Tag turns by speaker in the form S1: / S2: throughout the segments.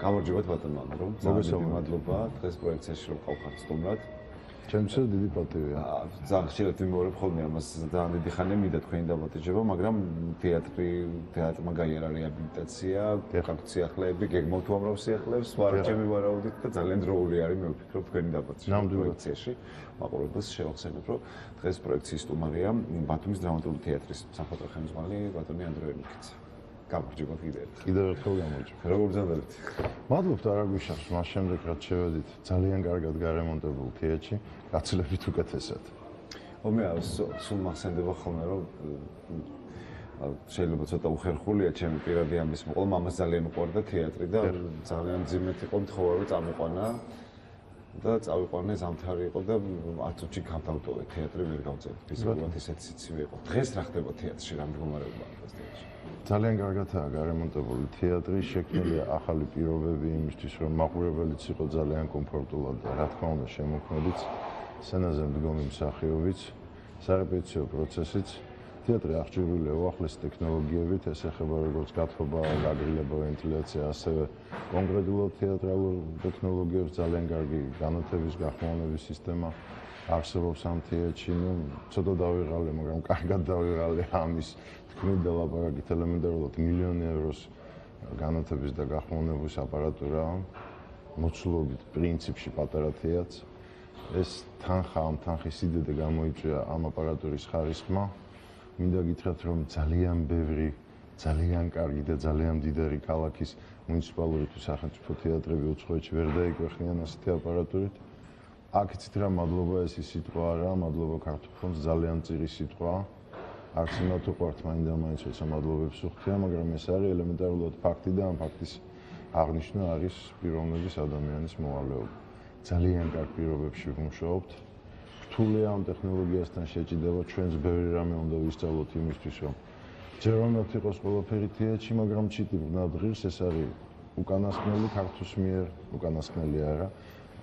S1: გამარჯობა ბატონო რომ ძალიან მადლობა დღეს პროექტში რომ ყავხართ სტუმრად
S2: ჩემთვის დიდი პატივია.
S1: ძალიან ხშირად ვიმეორებ ხოლმე ამას ძალიან დიდი ხანია მინდა თქვენი დაპატეჟება, მაგრამ თეატრი, თეატრმა გაიარა რეაბილიტაცია, გახართ სიახლეები, გეგმოთ უამრავ სიახლეებს, ვარჩემი ვარაუდით და ძალიან დროული არის მე ვფიქრობ თქვენი დაპატეჟება პროექტში. მაყურებელს შევახსენებ, რომ დღეს პროექტის სტუმარია ბათუმის დრამატული თეატრის სამხატვრო ხელმძღვანელი ბატონი ანდრეი მიქიცა. გამარჯობა კიდევ ერთხელ.
S2: კიდევ ერთხელ გამარჯობა.
S1: როგორ ბრძანდებით?
S2: მადლობთ არა გვიშავს, მას შემდეგ რაც შევედით ძალიან კარგად გარემონტებულ თეატრში, გაცილებით უკეთესად.
S1: ომე სულ მახსენდება ხოლმე რომ შეიძლება ცოტა უხერხულია ჩემი პირადი ამის მოყოლა, მამას ძალიან უყვარდა თეატრი და ძალიან ძიმეთ იყო მთხოვა რომ წამოყვანა და წავიყვანე ზამთარი იყო და 10 წუთში გავდავტოვე თეატრი ვერ გავწევთ. ის უბრალოდ ისეთი სიცივე იყო. დღეს რა ხდება თეატრში, რა მდგომარეობაა დღეს თეატრში?
S2: ძალიან კარგადაა გარემონტებული თეატრი, შექმნილია ახალი პირობები იმისთვის, რომ მაყურებელიც იყო ძალიან კომფორტულად და რა თქმა უნდა შემოქმედიც, სცენაზე მდგომი მსახიობიც, სარეპეტიციო პროცესიც. თეატრი აღჭურვილია უახლეს ტექნოლოგიებით, ეს ეხება როგორც გათხოვა, გაგრილება, ვენტილაცია, ასევე კონკრეტულად თეატრალურ ტექნოლოგიებს ძალიან კარგი განათების გახმოვანების სისტემა არსებობს ამ თეატრში. ნუ ცოტა დავიღალე, მაგრამ კარგად დავიღალე ამის თქვენ დალაპარაკეთ ელემენტარულად მილიონი ევროს განათების და გახმოვნების აპარატურა. მოცულობით პრინციპში პატარა თეაც ეს თანხა ამ თანხის სიდიდე გამოიწვია ამ აპარატურის ხარისხმა. მინდა გითხრათ რომ ძალიან ბევრი ძალიან კარგი და ძალიან დიდარი ქალაქის მუნიციპალური თუ სახელმწიფო თეატრები უცხოეთში ვერ დაიქვეხნიან ასეთი აპარატურით აქ იცით რა მადლობა ეს ის სიტყვა არა მადლობა ქართულ ფონდს ძალიან წირი სიტყვაა არც უნდა თუ ყვართ მაინდა მაინც ეს ამადლობებს უხდია, მაგრამ ეს არის ელემენტარულად ფაქტი და ამ ფაქტის აღნიშვნა არის პიროვნების ადამიანის მოვალეობა. ძალიან კარგ პირობებში ვმუშაობთ. რთულია ამ ტექნოლოგიასთან შეჭიდება, ჩვენს ბევრი რამე უნდა ვისწავლოთ იმისთვის, რომ ჯერ უნდა იყოს ყველაფერი თეატრში, მაგრამ ჩიტი ვნადღირს, ეს არის უკანასკნელი ქართუს მიერ, უკანასკნელი არა.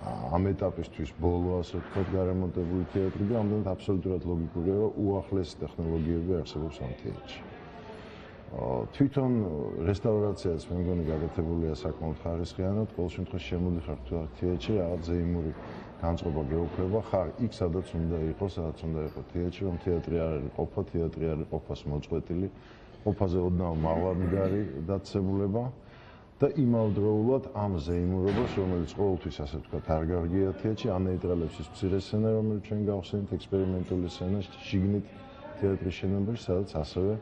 S2: ამ ეტაპისთვის ბოლო ასე ვთქვათ გარემონტებული თეატრი და ამდენად აბსოლუტურად ლოგიკურია რომ უახლეს ტექნოლოგიები არსებობს ამ თეატრში. თვითონ რესტავრაციაც მე მგონი გაკეთებულია საკმაოდ ხარისხიანად, ყოველ შემთხვევაში შემოდიხარ თუ თეატრში რაღაც ზეიმური განწყობა გეუფლება ხარ იქ სადაც უნდა იყოს, სადაც უნდა იყოს თეატრი, რომ თეატრი არ არის ყოფა, თეატრი არის ყოფას მოწყვეტილი, ყოფაზე ოდნავ მაღალმდგარი დაწესებულება. და იმავდროულად ამ ზეიმურობას, რომელიც ყოველთვის ასე ვთქვათ, არ გარგია თეატრში, ანეიტრალებს ის მცირე სცენა, რომელიც ჩვენ გავხსენით ექსპერიმენტული სცენა შიგნით თეატრის შენობებში, სადაც ასევე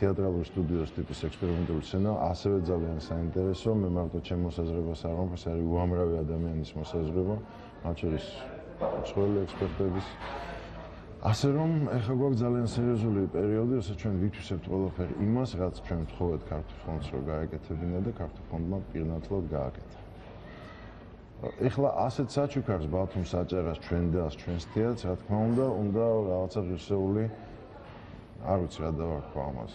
S2: თეატრალური სტუდიოს ტიპის ექსპერიმენტული სცენა ასევე ძალიან საინტერესო, მე მარტო ჩემ მოსაზრებას არ მომხს, არის უამრავი ადამიანის მოსაზრება, მათ შორის მსხვილი ექსპერტების ასე რომ ეხლა გვაქვს ძალიან სერიოზული პერიოდი, რასაც ჩვენ ვითვისებთ ყველაფერი იმას, რაც ჩვენ ვთხოვეთ ქართულ ფონდს რომ გააკეთებინა და ქართულ ფონდმა პირნათლად გააკეთა. ეხლა ასეთ საჩუქარს ბათუმს აჭარას ჩვენ და ჩვენს თეატრს, რა თქმა უნდა, უნდა რაღაცა ღირსეული არ ვიცი რა დავარქვა ამას.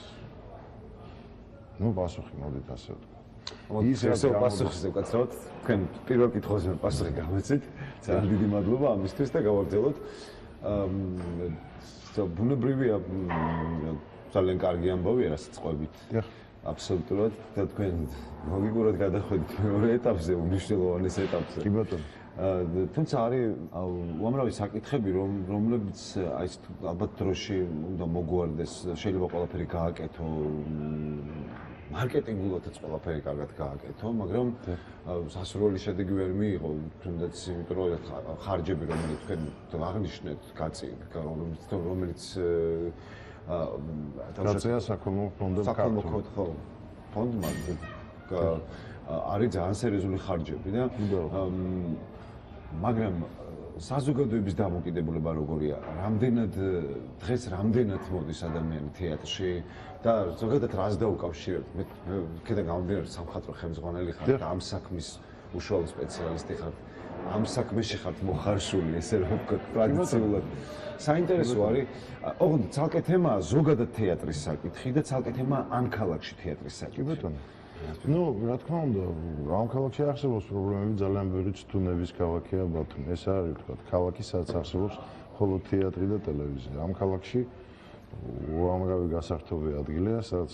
S2: ну пасухи модит ასე
S1: ვთქვა. ის ესე პასუხზე ვკაცრავთ, თქვენ პირველ კითხვაზე პასუხი გამეცით. ძალიან დიდი მადლობა ამისთვის და გავაგრძელოთ. ბუნებრივია ძალიან კარგი ამბავია რასაც ყვებით. დიახ. აბსოლუტურად და თქვენ ლოგიკურად გადახვედით მეორე ეტაპზე, უნიშნელოვანეს ეტაპზე.
S2: კი ბატონო.
S1: თუმცა არის უამრავი საკითხები, რომ რომლებიც აი ეს ალბათ დროში უნდა მოგვარდეს, შეიძლება ყველაფერი გააკეთო მარკეტინგულადაც ყველაფერი კარგად გააკეთო, მაგრამ სასურველი შედეგი ვერ მიიღო, თუნდაც იმიტომ რომ ხარჯები რომელიც თქვენ აღნიშნეთ, კაცი, რომელიც რომელიც
S2: აა თავშეა საკომო ფონდო
S1: კარტო. ხო. ფონდმა არის ძალიან სერიოზული ხარჯები და მაგრამ საზოგადოების დამოკიდებულება როგორია? რამდენად დღეს რამდენად მოდის ადამიანი თეატრში და ზოგადად რას დაუკავშირებთ? მე კიდე გამომდინარე სამხატვრო ხელმძღვანელი ხარ და ამ საქმის უშუალო სპეციალისტი ხარ. ამ საქმეში ხართ მოხარშული, ესე რომ ვთქვათ, ტრადიციულად. საინტერესო არის, ოღონდ ცალკე თემაა ზოგადად თეატრის საკითხი და ცალკე თემაა ამ ქალაქში თეატრის საკითხი.
S2: ბატონო. Ну, რა თქმა უნდა, ამ ქალაქში არსებობს პრობლემები, ძალიან ბევრი ცდუნების ქალაქია ბათუმი. ეს არის, თქვა, ქალაქი, სადაც არსებობს ხოლო თეატრი და ტელევიზია. ამ ქალაქში უამრავი გასართობი ადგილია, სადაც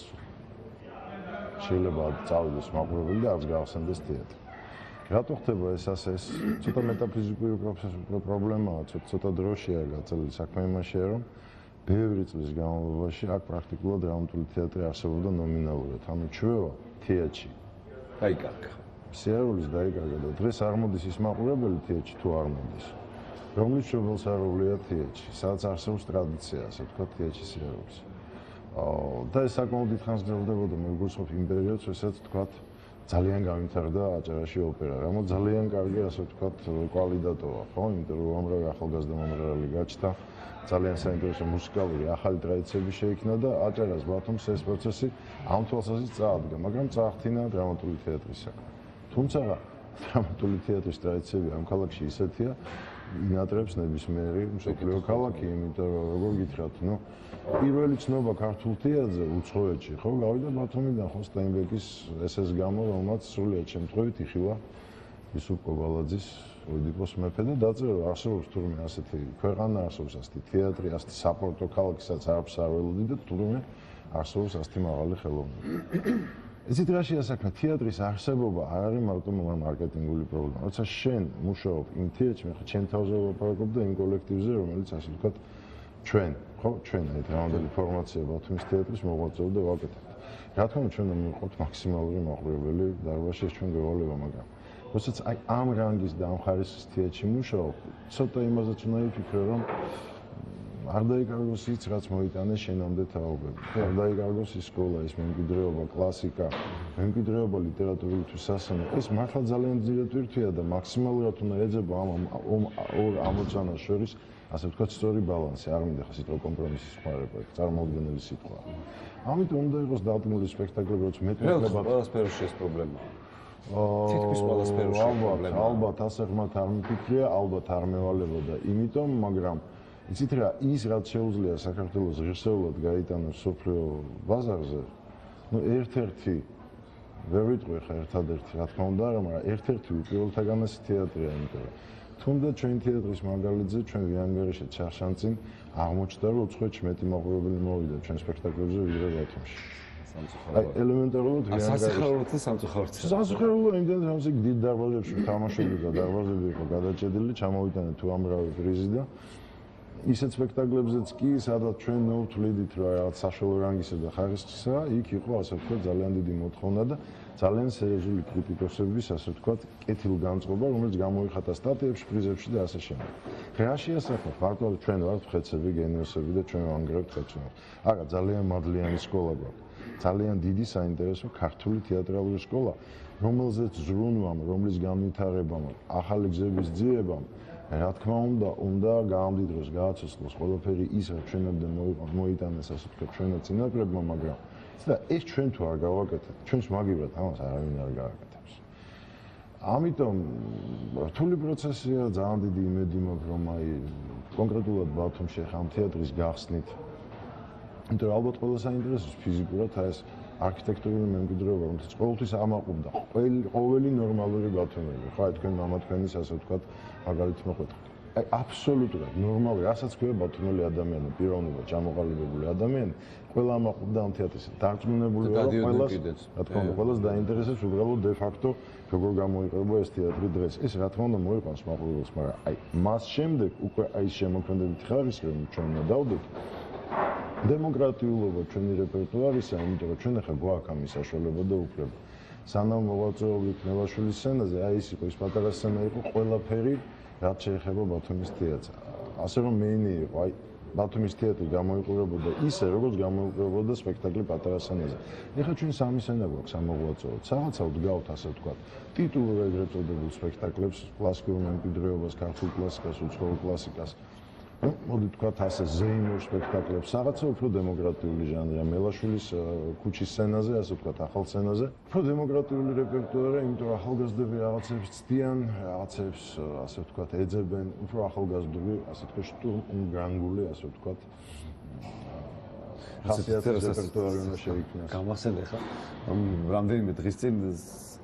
S2: შეიძლება წავიდეს მაყურებელი და არც გაახსენდეს თეატრი. რატო ხდება ეს ასე? ცოტა მეტაფიზიკური პრობლემაა, ცოტა დროშია გაწეული საქმე იმაშია, რომ ბევრი წლის განმავლობაში აქ პრაქტიკულად დრამატული თეატრი არსებობდა ნომინალურად. ანუ ჩვევა თეატრში
S1: დაიკარგა.
S2: სიარულის დაიკარგა და დღეს არ მოდის ის მაყურებელი თეატრში თუ არ მოდის. რომლის შობელს არ უვლია თეატრში, სადაც არსებობს ტრადიცია, ასე ვთქვათ, თეატრში სიარულის. აა და ეს საკმაოდ დიდხანს გრძელდებოდა მეგრულ იმ პერიოდს, როდესაც ვთქვათ, ძალიან გამithარდა აჭარაში ოპერა. რამო ძალიან კარგი, ასე ვთქვათ, კვალიდატოა, ხო? იმიტომ რომ ამრავი ახალგაზრდა მომღერალი გაჩნდა. ძალიან საინტერესო მუსიკალური ახალი ტრადიციები შეიქმნა და აჭარას ბათუმს ეს პროცესი ამ თვალსაზრისით წაადგა, მაგრამ წაახდინა დრამატული თეატრის საქმე. თუმცა დრამატული თეატრის ტრადიციები ამ ქალაქში ისეთია, ინატრებს ნებისმიერი მსოფლიო ქალაქი, იმიტომ რომ როგორ გითხრათ, ნუ პირველი ცნობა ქართულ თეატრზე უცხოეთში, ხო, გავიდა ბათუმიდან ხო სტაინბეკის ესეს გამო, რომელმაც სრულიად შემთხვევით იხილა ისუპ კობალაძის ოდიპოს მეფე და დაწერა არსებობს თურმე ასეთი ქვეყანა არსებობს ასეთი თეატრი, ასეთი საპორტო ქალაქი, სადაც არაფერს არ ველოდი და თურმე არსებობს ასეთი მაღალი ხელოვნება. ესეთ რაშია საქმე თეატრის არსებობა არ არის მარტო მარკეტინგული პრობლემა. როცა შენ მუშაობ იმ თეატრში, მე ხა ჩემ თავზე ვაპარაკობ და იმ კოლექტივზე, რომელიც ასე ვთქვათ ჩვენ, ხო, ჩვენ აი დღევანდელი ფორმაცია ბათუმის თეატრის მოღვაწეობ და ვაკეთებთ. რა თქმა უნდა, ჩვენ მივიღოთ მაქსიმალური მაყურებელი დარბაზში ჩვენ გევალება, მაგრამ როდესაც აი ამ რანგის და ამ ხარისხის თეატრში მუშაობ, ცოტა იმაზეც უნდა იფიქრო, რომ არ დაიკარგოს ის რაც მოიტანეს შენამდე თაობები. არ დაიკარგოს ის სკოლა, ის მემკვიდრეობა, კლასიკა, მემკვიდრეობა ლიტერატურისთვის სასწავლო. ეს მართლა ძალიან თვირთია და მაქსიმალურად უნდა ეძება ამ ორ ამოცანას შორის, ასე ვთქვათ, სწორი ბალანსი. არ მინდა ხა სიტყვა კომპრომისის ხმარება, წარმოუდგენელი სიტყვა. ამიტომ უნდა იყოს დადგმული სპექტაკლები, რაც მეტი
S1: ხდება. ყველა სფეროში ეს პრობლემაა. თითქმის ყველა სფეროში
S2: ალბათ, ალბათ ასე ხმათ არ მიფიქრია, ალბათ არ მევალებოდა, იმიტომ, მაგრამ იცით რა, ის რაც შეუძლია საქართველოს ღირსეულად გაიტანოს სოფლიო ბაზარზე, ну ერთ-ერთი ვერ ვიტყვი ხა ერთადერთი, რა თქმა უნდა, მაგრამ ერთ-ერთი უპირველთაგანესი თეატრია, იმიტომ რომ თუნდაც ჩვენ თეატრის მაგალითზე ჩვენ ვიანგარიშე ჩახშანწინ აღმოჩნდა რომ უცხოეთში მეტი მაყურებელი მოვიდა ჩვენ სპექტაკლებზე ვიდრე ბათუმში. აი ელემენტარულად
S1: და სამწუხაროდ.
S2: სასახარულო იმდენ რამზე დიდ დარბაზებში თამაშობდი და დარბაზები იყო გადაჭედილი, ჩამოვიტანე თუ ამრავი პრიზი და ისეთ სპექტაკლებზეც კი, სადაც ჩვენ ნოვთვლიდით რა რაღაც საშუალო რანგისა და ხარისხისა, იქ იყო ასე ვთქვათ ძალიან დიდი მოთხოვნა და ძალიან სერიოზული კრიტიკოსების ასე ვთქვათ კეთილგანწყობა, რომელიც გამოიხატა სტატიებში, პრიზებში და ასე შემდეგ. რაში ასახა ფაქტობრივად ჩვენ ვართ ხეცები, გენიოსები და ჩვენ ვანგრევთ ხეცებს. არა, ძალიან მადლიანი სკოლა გვაქვს. ძალიან დიდი საინტერესო ქართული თეატრალური სკოლა, რომელზეც ზრუნვამ, რომლის განვითარებამ, ახალი გზების ძიებამ რა თქმა უნდა, უნდა გაამდიდროს, გააცოცხლოს ყველაფერი ის, რაც ჩვენამდე მოიტანეს, ასე ვთქვათ, ჩვენო წინაპრებმა, მაგრამ და ეს ჩვენ თუ არ გავაკეთებთ, ჩვენს მაგივრად ამას არავინ არ გააკეთებს. ამიტომ რთული პროცესია, ძალიან დიდი იმედი მაქვს, რომ აი კონკრეტულად ბათუმში ხამ თეატრის გახსნით. იმიტომ ალბათ ყველა საინტერესოს ფიზიკურად ეს არქიტექტურული მემკვიდრეობა, რომელიც ყოველთვის ამაყობდა ყოველი ნორმალური ბათუმელი, ხო, თქვენ მამა თქვენის ასე ვთქვათ, მაგალითად მოხდა. აი აბსოლუტურად ნორმალური, რასაც ქვია ბათუმელი ადამიანი, პიროვნება, ჩამოყალიბებული ადამიანი, ყველა ამაყობდა ამ თეატრში. დარწმუნებული ვარ, ყველას, რა თქმა უნდა, ყველას დაინტერესებს უბრალოდ დე ფაქტო როგორ გამოიყურება ეს თეატრი დღეს. ეს რა თქმა უნდა მოიყვანს მაყურებელს, მაგრამ აი მას შემდეგ უკვე აი შემოქმედებით ხარისხი რომ ჩვენ უნდა დავდოთ დემოკრატიულობა ჩვენი რეპერტუარისა, იმიტომ რომ ჩვენ ახლა გვაქვს ამის საშუალება და უფლება. სანამ მოღვაწეობით ნელაშვილის სცენაზე, აი ის იყო ის პატარა სცენა იყო ყველაფერი, რაც შეეხება ბათუმის თეატრს. ასე რომ მეინი იყო, აი ბათუმის თეატრი გამოიყურებოდა ისე, როგორც გამოიყურებოდა სპექტაკლი პატარა სცენაზე. ეხლა ჩვენ სამი სცენა გვაქვს ამოღვაწეოთ. რაღაცა ვდგავთ ასე ვთქვათ. ტიტულურ ეგრეთ წოდებულ სპექტაკლებს, კლასიკურ მემკვიდრეობას, ქართულ კლასიკას, უცხოურ კლასიკას. Ну, მოდი თქვათ ასე ზეიმურ სპექტაკლებს, რაღაცა უფრო დემოკრატიული ჟანრია, მელაშვილის ქუჩის სცენაზე, ასე ვთქვათ, ახალ სცენაზე. უფრო დემოკრატიული რეპერტუარია, იმიტომ რომ ახალგაზრდები რაღაცებს ცდიან, რაღაცებს ასე ვთქვათ, ეძებენ, უფრო ახალგაზრდული, ასე ვთქვათ, შტურმგანგული, ასე ვთქვათ. ხასიათის რეპერტუარი უნდა შეიქმნას.
S1: გამახსენე ხა, რამდენიმე დღის წინ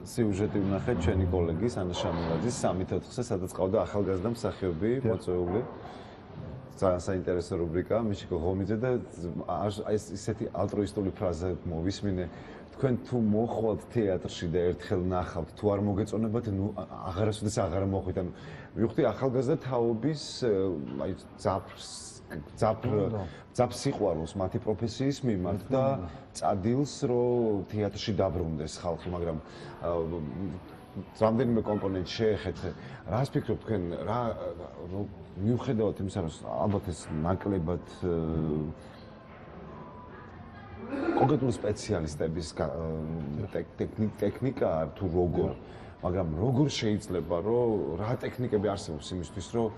S1: სიუჟეტი ვნახე ჩვენი კოლეგის ანა შამილაძის 3-4-ზე, სადაც ყავდა ახალგაზრდა მსახიობი, მოწვეული. ძალიან საინტერესო რუბრიკა მიშიკო ღომიძე და ეს ისეთი ალტრუისტული ფრაზა მოვისმინე თქვენ თუ მოხვალთ თეატრში და ერთხელ ნახავთ თუ არ მოგეწონებათ ნუ აღარასოდეს აღარ მოხვით. ანუ მივხვდი ახალგაზრდა თაობის აი ძაფრს ძაფრ ძაფ სიყვარულს მათი პროფესიის მიმართ და წადილს რომ თეატრში დაბრუნდეს ხალხი მაგრამ რამდენიმე კომპონენტ შეეხეთ. რას ფიქრობთ თქვენ? რა მიუხედავად იმისა რომ ალბათ ეს ნაკლებად კონკრეტული სპეციალისტების ტექნიკა თუ როგორ მაგრამ როგორ შეიძლება რომ რა ტექნიკები არსებობს იმისთვის რომ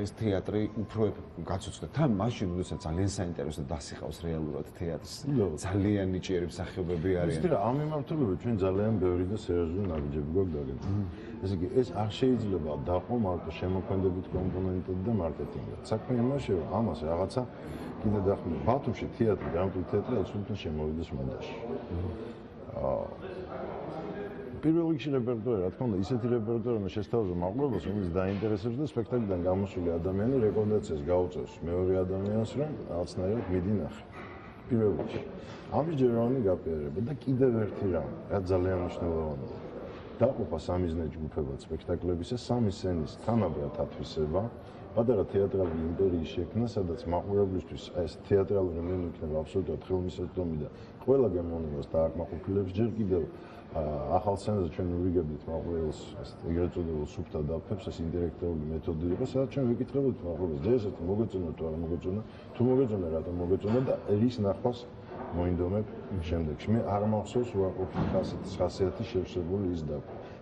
S1: ეს თეატრი უფრო გაცოცხლდეთ თან მაშინ როდესაც ძალიან საინტერესო დასიყავს რეალურად თეატრს ძალიან ნიჭიერი მსახიობები
S2: ისე
S1: არიან
S2: რა ამ მიმართულებით ჩვენ ძალიან ბევრი და სერიოზული ნაბიჯები გვაქვს დაგებული. ესე იგი ეს არ შეიძლება დაყო მარტო შემოქმედებით კომპონენტად და მარკეტინგად. საქმე იმაში რომ ამას რაღაცა კიდე დახმარება. ბათუმში თეატრი, გამართული თეატრი აბსოლუტურად შემოვიდეს მონდაში. პირველ რიგში რეპერტუარი, რა თქმა უნდა, ისეთი რეპერტუარი უნდა შესთავაზო მაყურებელს, რომელიც დაინტერესებს და სპექტაკლიდან გამოსული ადამიანი რეკომენდაციას გაუწევს მეორე ადამიანს, რომ რაღაცნაირად მიდი ნახე. პირველ რიგში. ამის ჯეროვანი გაფიარება და კიდევ ერთი რამ, რაც ძალიან მნიშვნელოვანია. დაყოფა სამიზნე ჯგუფებად სპექტაკლებისა, სამი სცენის თანაბრად ათვისება, პატარა თეატრალური იმპერიის შექმნა, სადაც მაყურებლისთვის ეს თეატრალური მენუ იქნება აბსოლუტურად ხელმისაწვდომი და ყველა გემოვნებას დააკმაყოფილებს ჯერ კიდევ ახალ სცენაზე ჩვენ ვიგებდით მაყურებელს ეს ეგრეთ წოდებულ სუფთა დაფებს ეს ინტელექტუალური მეთოდი იყო სადაც ჩვენ ვიკითხებოდით მაყურებელს ჯერჯერობით მოგეწონა თუ არ მოგეწონა? თუ მოგეწონა რატომ მოგეწონა და რის ნახვას მოინდომებ შემდეგში? მე არ მახსოვს უარყოფითი ხასიათის ხასიათი შევსებული ის და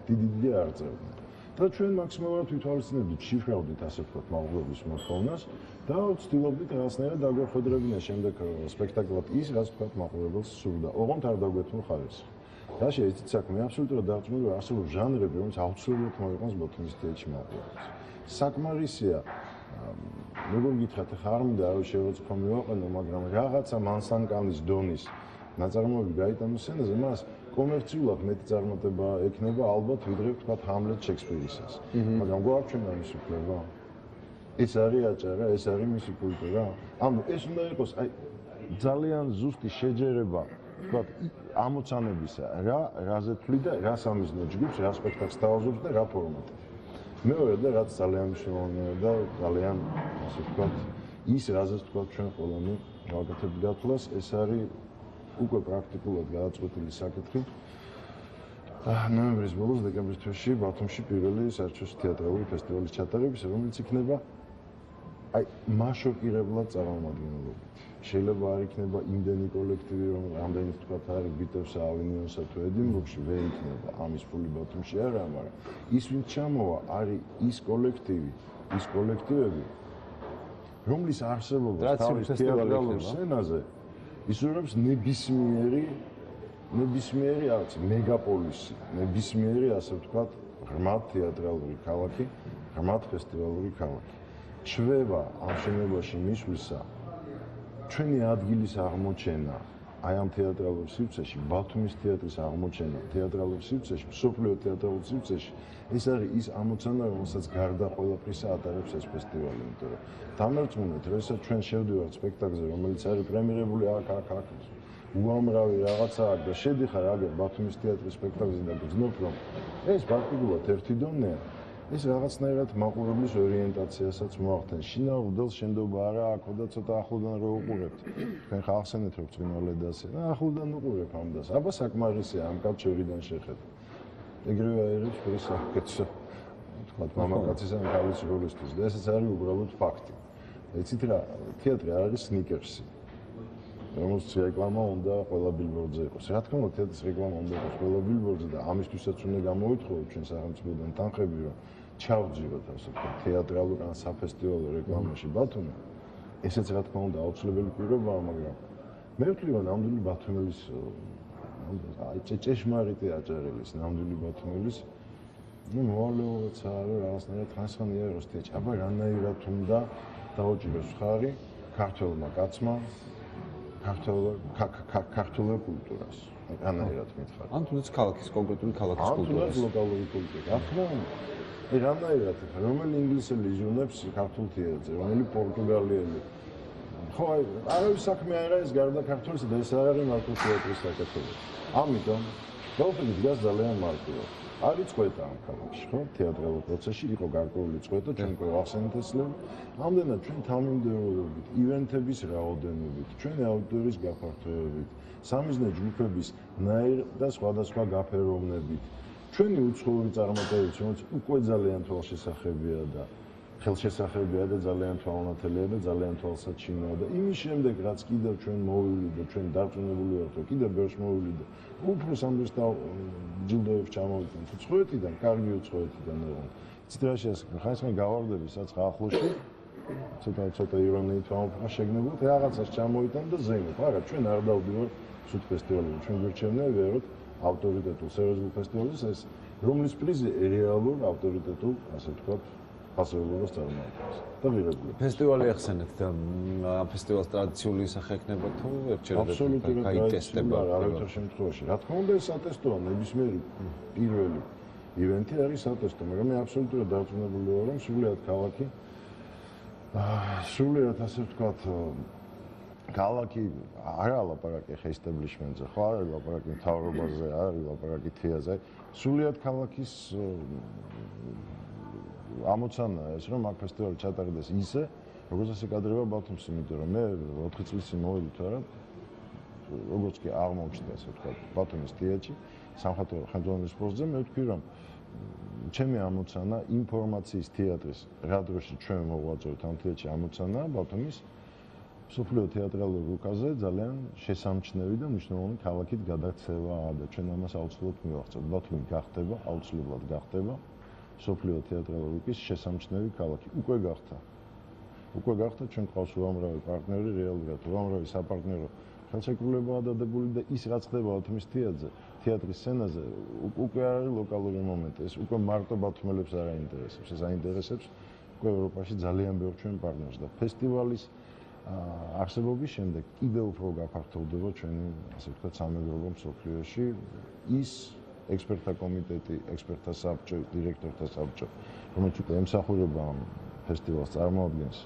S2: დიდი დიდი არ წერდა და ჩვენ მაქსიმალურად ვითვალისწინებდით შიფრავდით ასე ვთქვათ მაყურებლის მოთხოვნას და ვცდილობდით რაღაცნაირად დაგვეხვედრებინა შემდეგ სპექტაკლად ის რაც ვთქვათ მაყურებელს სურდა. ოღონდ არ დაგვეთმო ხარისხი რა შეიძლება საქმე აბსოლუტურად დარწმუნებული ვარ არსებობს ჟანრები რომელიც აუცილებლად მოიყენს ბოთმის თეატრში მაყურებელს საკმარისია როგორ გითხრათ ახლა არ მინდა არავის შევაწყო მივაყენო მაგრამ რაღაცა მანსანკანის დონის ნაწარმოები გაიტანოს სცენაზე მას კომერციულად მეტი წარმატება ექნება ალბათ ვიდრე ვთქვათ ჰამლეტ შექსპირისას მაგრამ გვაქვს ამის უფლება ეს არის აჭარა ეს არის მისი კულტურა. ანუ ეს უნდა იყოს აი ძალიან ზუსტი შეჯერება ვთქვათ ამოცანებისა რა რაზე თვლი და რა სამიზნე ჯგუფს რა სპექტაკლს თავაზობს და რა ფორმატით მეორე და რაც ძალიან მნიშვნელოვანია და ძალიან ასე ვთქვათ ის რაზეც ვთქვათ ჩვენ ყველანი გავაკეთებთ გათვლას ეს არის უკვე პრაქტიკულად გადაწყვეტილი საკითხი ნოემბრის ბოლოს დეკემბრის თვეში ბათუმში პირველი საერთაშორისო თეატრალური ფესტივალის ჩატარების რომელიც იქნება აი მაშოკირებლად წარმომადგენლობით. შეიძლება არ იქნება იმდენი კოლექტივი, რომ რამდენიც თქვა არის ბიტევს ავინიონსა თუ ედინბურგში, ვერ იქნება ამის ფული ბათუმში არა, მაგრამ ის ვინც ჩამოვა არის ის კოლექტივი, ის კოლექტივები, რომლის არსებობა თავის თეატრალურ სცენაზე ისურვებს ნებისმიერი ნებისმიერი არც მეგაპოლისი, ნებისმიერი ასე ვთქვათ, ღრმად თეატრალური ქალაქი, ღრმად ფესტივალური ქალაქი. ჩვევა ამ შენობაში მისვლისა ჩვენი ადგილის აღმოჩენა აი ამ თეატრალურ სივრცეში, ბათუმის თეატრის აღმოჩენა თეატრალურ სივრცეში, სოფლიო თეატრალურ სივრცეში, ეს არის ის ამოცანა, რომელსაც გარდა ყველაფრისა ატარებს ეს ფესტივალი, იმიტომ რომ დამერწმუნეთ, როდესაც ჩვენ შევდივართ სპექტაკლზე, რომელიც არის პრემიერებული აქ, აქ, აქ, უამრავი რაღაცა აქ და შედიხარ აგერ ბათუმის თეატრის სპექტაკლზე და გძნობ, რომ ეს პრაქტიკულად ერთი დონეა. ეს რაღაცნაირად მაყურებლის ორიენტაციასაც მოახდენს. შინაურდელ შენდობა არა აქო და ცოტა ახლოდან რო უყურებთ. თქვენ ხახსენეთ რომ წინვალე და ასე. რა ახლოდან უყურებ ამ დას. აბა საკმარისია ამ კავშირიდან შეხედა. ეგრევე აერებს ფრის საკეთო. თქვა მამაკაცის ან ქალის როლისთვის და ესეც არის უბრალოდ ფაქტი. იცით რა, თეატრი არ არის სნიკერსი. რომელს რეკლამა უნდა ყველა ბილბორდზე იყოს. რა თქმა უნდა, თეატრის რეკლამა უნდა იყოს ყველა ბილბორდზე და ამისთვისაც უნდა გამოვითხოვოთ ჩვენ სახელმწიფოდან თანხები, რომ ჩავჯიროთ ასე ვთქვათ, თეატრალურ ან საფესტივალო რეკლამაში ბათუმი. ესეც რა თქმა უნდა აუცილებელი პირობაა, მაგრამ მე ვთვლი, რომ ნამდვილი ბათუმელის აი ჭე- ჭეშმარიტი აჭარელის, ნამდვილი ბათუმელის ну მოვალეობაც არის რაღაცნაირად ხანსხანია თეატრ. აბა რანაირად უნდა დაუჭიროს ხარი ქართველმა კაცმა ქართულ ქართულ კულტურას. რანაირად მითხარ.
S1: ან თუნდაც ქალაქის კონკრეტული ქალაქის
S2: ამ თუნდაც
S1: კულტურას
S2: ლოკალური კულტურა. რა თქმა უნდა. აი რანაირად რომელი ინგლისელი ჟურნალს ქართულ თეატრზე, რომელი პორტუგალიელი. ხო, აი არავის საქმე არ არის გარდა ქართულისა და ეს არ არის მარტო თეატრის საკითხები. ამიტომ პროფილი დგას ძალიან მარტივად. არის წვეთა ამ ქალაქში, ხო? თეატრალურ პროცესში იყო გარკვეული წვეთა, ჩვენ უკვე ახსენეთ ეს ლევ. ამდენად ჩვენ თანმიმდევრობით, ივენთების რაოდენობით, ჩვენი აუდიტორიის გაფართოებით, სამიზნე ჯგუფების ნაირ და სხვადასხვა გაფეროვნებით, ჩვენი უცხოური წარმატებები, რომელიც უკვე ძალიან თვალშესახებია და ხელშესახებია და ძალიან თვალნათელია და ძალიან თვალსაჩინოა და იმის შემდეგ რაც კიდევ ჩვენ მოვილი და ჩვენ დარწმუნებული ვართ რომ კიდევ ბევრს მოვილი და უფრო სამდეს და ჯილდოებს ჩამოვიდნენ უცხოეთიდან, კარგი უცხოეთიდან რომ ციტრაშიას ხაისხან გავარდები საცხა ახლოში? ცოტა ცოტა ირონიით ვამფრა შეგნებოთ რაღაცას ჩამოვიდნენ და ზეიმოთ არა ჩვენ არ დავდივართ სულ ფესტივალებში ჩვენ გვერჩევნა ვეროთ ავტორიტეტულ სერიოზულ ფესტივალზე ეს რომლის პრიზი რეალურ ავტორიტეტულ ასე ვთქვათ ფასეულობას წარმოადგენს და მიღებული.
S1: ფესტივალი ახსენეთ და ამ ფესტივალს ტრადიციული სახე ექნება თუ
S2: აბსოლუტურად
S1: გაიტესტება
S2: არავითარ შემთხვევაში. რა თქმა უნდა ეს ატესტოა ნებისმიერი პირველი ივენთი არის ატესტო, მაგრამ მე აბსოლუტურად დარწმუნებული ვარ რომ სულიად ქალაქი სულიად ასე ვთქვათ ქალაქი არ არის ლაპარაკი ხე ესტაბლიშმენტზე, ხო არის ლაპარაკი მთავრობაზე, არის ლაპარაკი თეატრზე. სულიად ქალაქის ამოცანაა ეს რომ აქ ფესტივალი ჩატარდეს ისე როგორც ასე კადრება ბათუმს იმიტომ რომ მე 4 წლის წინ მოვიდით არა? როგორც კი აღმოჩნდა ასე ვთქვა ბათუმის თეატრში სამხატვრო ხელმძღვანელის პოსტზე მე ვთქვი რომ ჩემი ამოცანა ინფორმაციის თეატრის რა დროში ჩვენ მოღვაწეობთ ამ თეატრში ამოცანა ბათუმის სოფლიო თეატრალურ რუკაზე ძალიან შესამჩნევი და მნიშვნელოვანი ქალაქით გადაქცევაა და ჩვენ ამას აუცილებლად მივახცევთ ბათუმი გახდება აუცილებლად გახდება სოფლიო თეატრალურიკის შესამჩნევი ქალაქი უკვე გახდა. უკვე გახდა ჩვენ ყავს უამრავი პარტნიორი რეალურად, უამრავი საპარტნიორო ხელშეკრულებაა დადებული და ის რაც ხდება ათმის თეატრზე, თეატრის სცენაზე, უკვე არის ლოკალური მომენტი. ეს უკვე მარტო ბათუმელებს არ აინტერესებს, ეს აინტერესებს უკვე ევროპაში ძალიან ბევრ ჩვენ პარტნიორს და ფესტივალის არსებობის შემდეგ კიდევ უფრო გაფართოვდება ჩვენი, ასე ვთქვათ, სამეგრელო მსოფლიოში ის ექსპერტთა კომიტეტი, ექსპერტთა საბჭო, დირექტორთა საბჭო, რომელიც უკვე ემსახურება ამ ფესტივალს წარმოადგენს.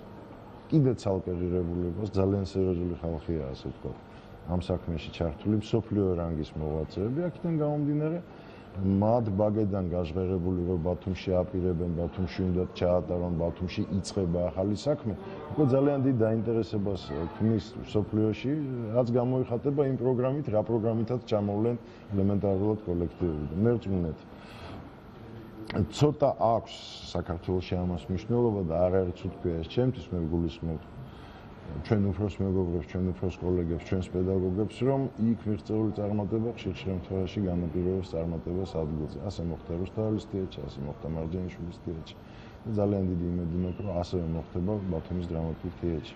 S2: კიდე ცალკე ღირებულებას ძალიან სერიოზული ხალხია, ასე ვთქვათ. ამ საქმეში ჩართული მსოფლიო რანგის მოღვაწეები, აქედან გამომდინარე, მათ ბაგედან გაჟღერებული რომ ბათუმში აპირებენ, ბათუმში უნდა ჩაატარონ, ბათუმში იწება ახალი საქმე. უკვე ძალიან დიდ დაინტერესებას ქმნის სოფლიოში, რაც გამოიხატება იმ პროგრამით, რა პროგრამითაც ჩამოვლენ ელემენტარულად კოლექტივები. მე ვწმუნდეთ. ცოტა აქვს საქართველოს ამას მნიშვნელობა და არ არის თვითონ ეს ჩემთვის მე გულისხმობ ჩვენ უფროს მეგობრებს, ჩვენ უფროს კოლეგებს, ჩვენს პედაგოგებს, რომ იქ მიღწეული წარმატება ხშირ შემთხვევაში განაპირობებს წარმატებას ადგილზე. ასე მოხდა რუსთავის თეატრში, ასე მოხდა მარჯანიშვილის თეატრში. და ძალიან დიდი იმედი მაქვს, რომ ასევე მოხდება ბათუმის დრამატულ თეატრში.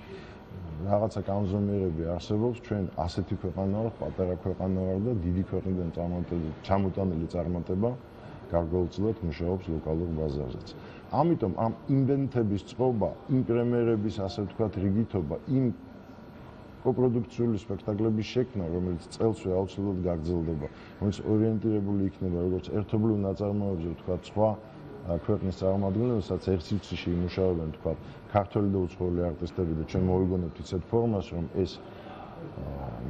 S2: რაღაცა კანზომიერები არსებობს, ჩვენ ასეთი ქვეყანა ვართ, პატარა ქვეყანა ვართ და დიდი ქვეყნიდან წარმატებული, ჩამოტანილი წარმატება გარკვეულწილად მუშაობს ლოკალურ ბაზარზეც. ამიტომ ამ ინვენტების წყობა, იმ პრემიერების, ასე ვთქვათ, რიგითობა, იმ კოპროდუქციული სპექტაკლების შექმნა, რომელიც წელსვე აუცილებლად გაგრძელდება, რომელიც ორიენტირებული იქნება როგორც ერთობლივ ნაწარმოებზე, ვთქვათ, სხვა ქვეყნის წარმომადგენლებსაც ერთ სივრცეში იმუშავებენ, ვთქვათ, ქართული და უცხოელი არტისტები და ჩვენ მოვიგონებთ ისეთ ფორმას, რომ ეს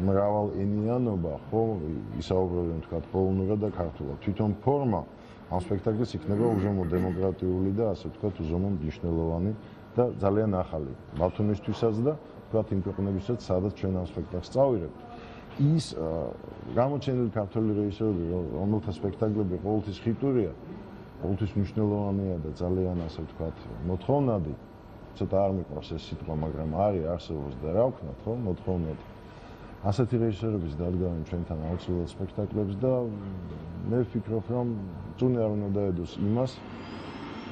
S2: მრავალ ენიანობა ხო ისაუბრებენ, ვთქვათ, პოლონურად და ქართულად. თვითონ ფორმა ამ სპექტაკლის იქნება უზომო დემოკრატიული და ასე ვთქვათ უზომო მნიშვნელოვანი და ძალიან ახალი ბათუმისთვისაც და ვთქვათ იმ ქვეყნებისაც სადაც ჩვენ ამ სპექტაკლს წავიღებთ ის გამოჩენილი ქართული რეჟისორები რომელთა სპექტაკლები ყოველთვის ხიტურია ყოველთვის მნიშვნელოვანია და ძალიან ასე ვთქვათ მოთხოვნადი ცოტა არ მიყვარს ეს სიტყვა მაგრამ არის არსებობს და რა ვქნათ ხო? მოთხოვნადი ასეთი რეჟისორების დადგავენ ჩვენთან აუცილებლად სპექტაკლებს და მე ვფიქრობ რომ წუნე არ უნდა დაედოს იმას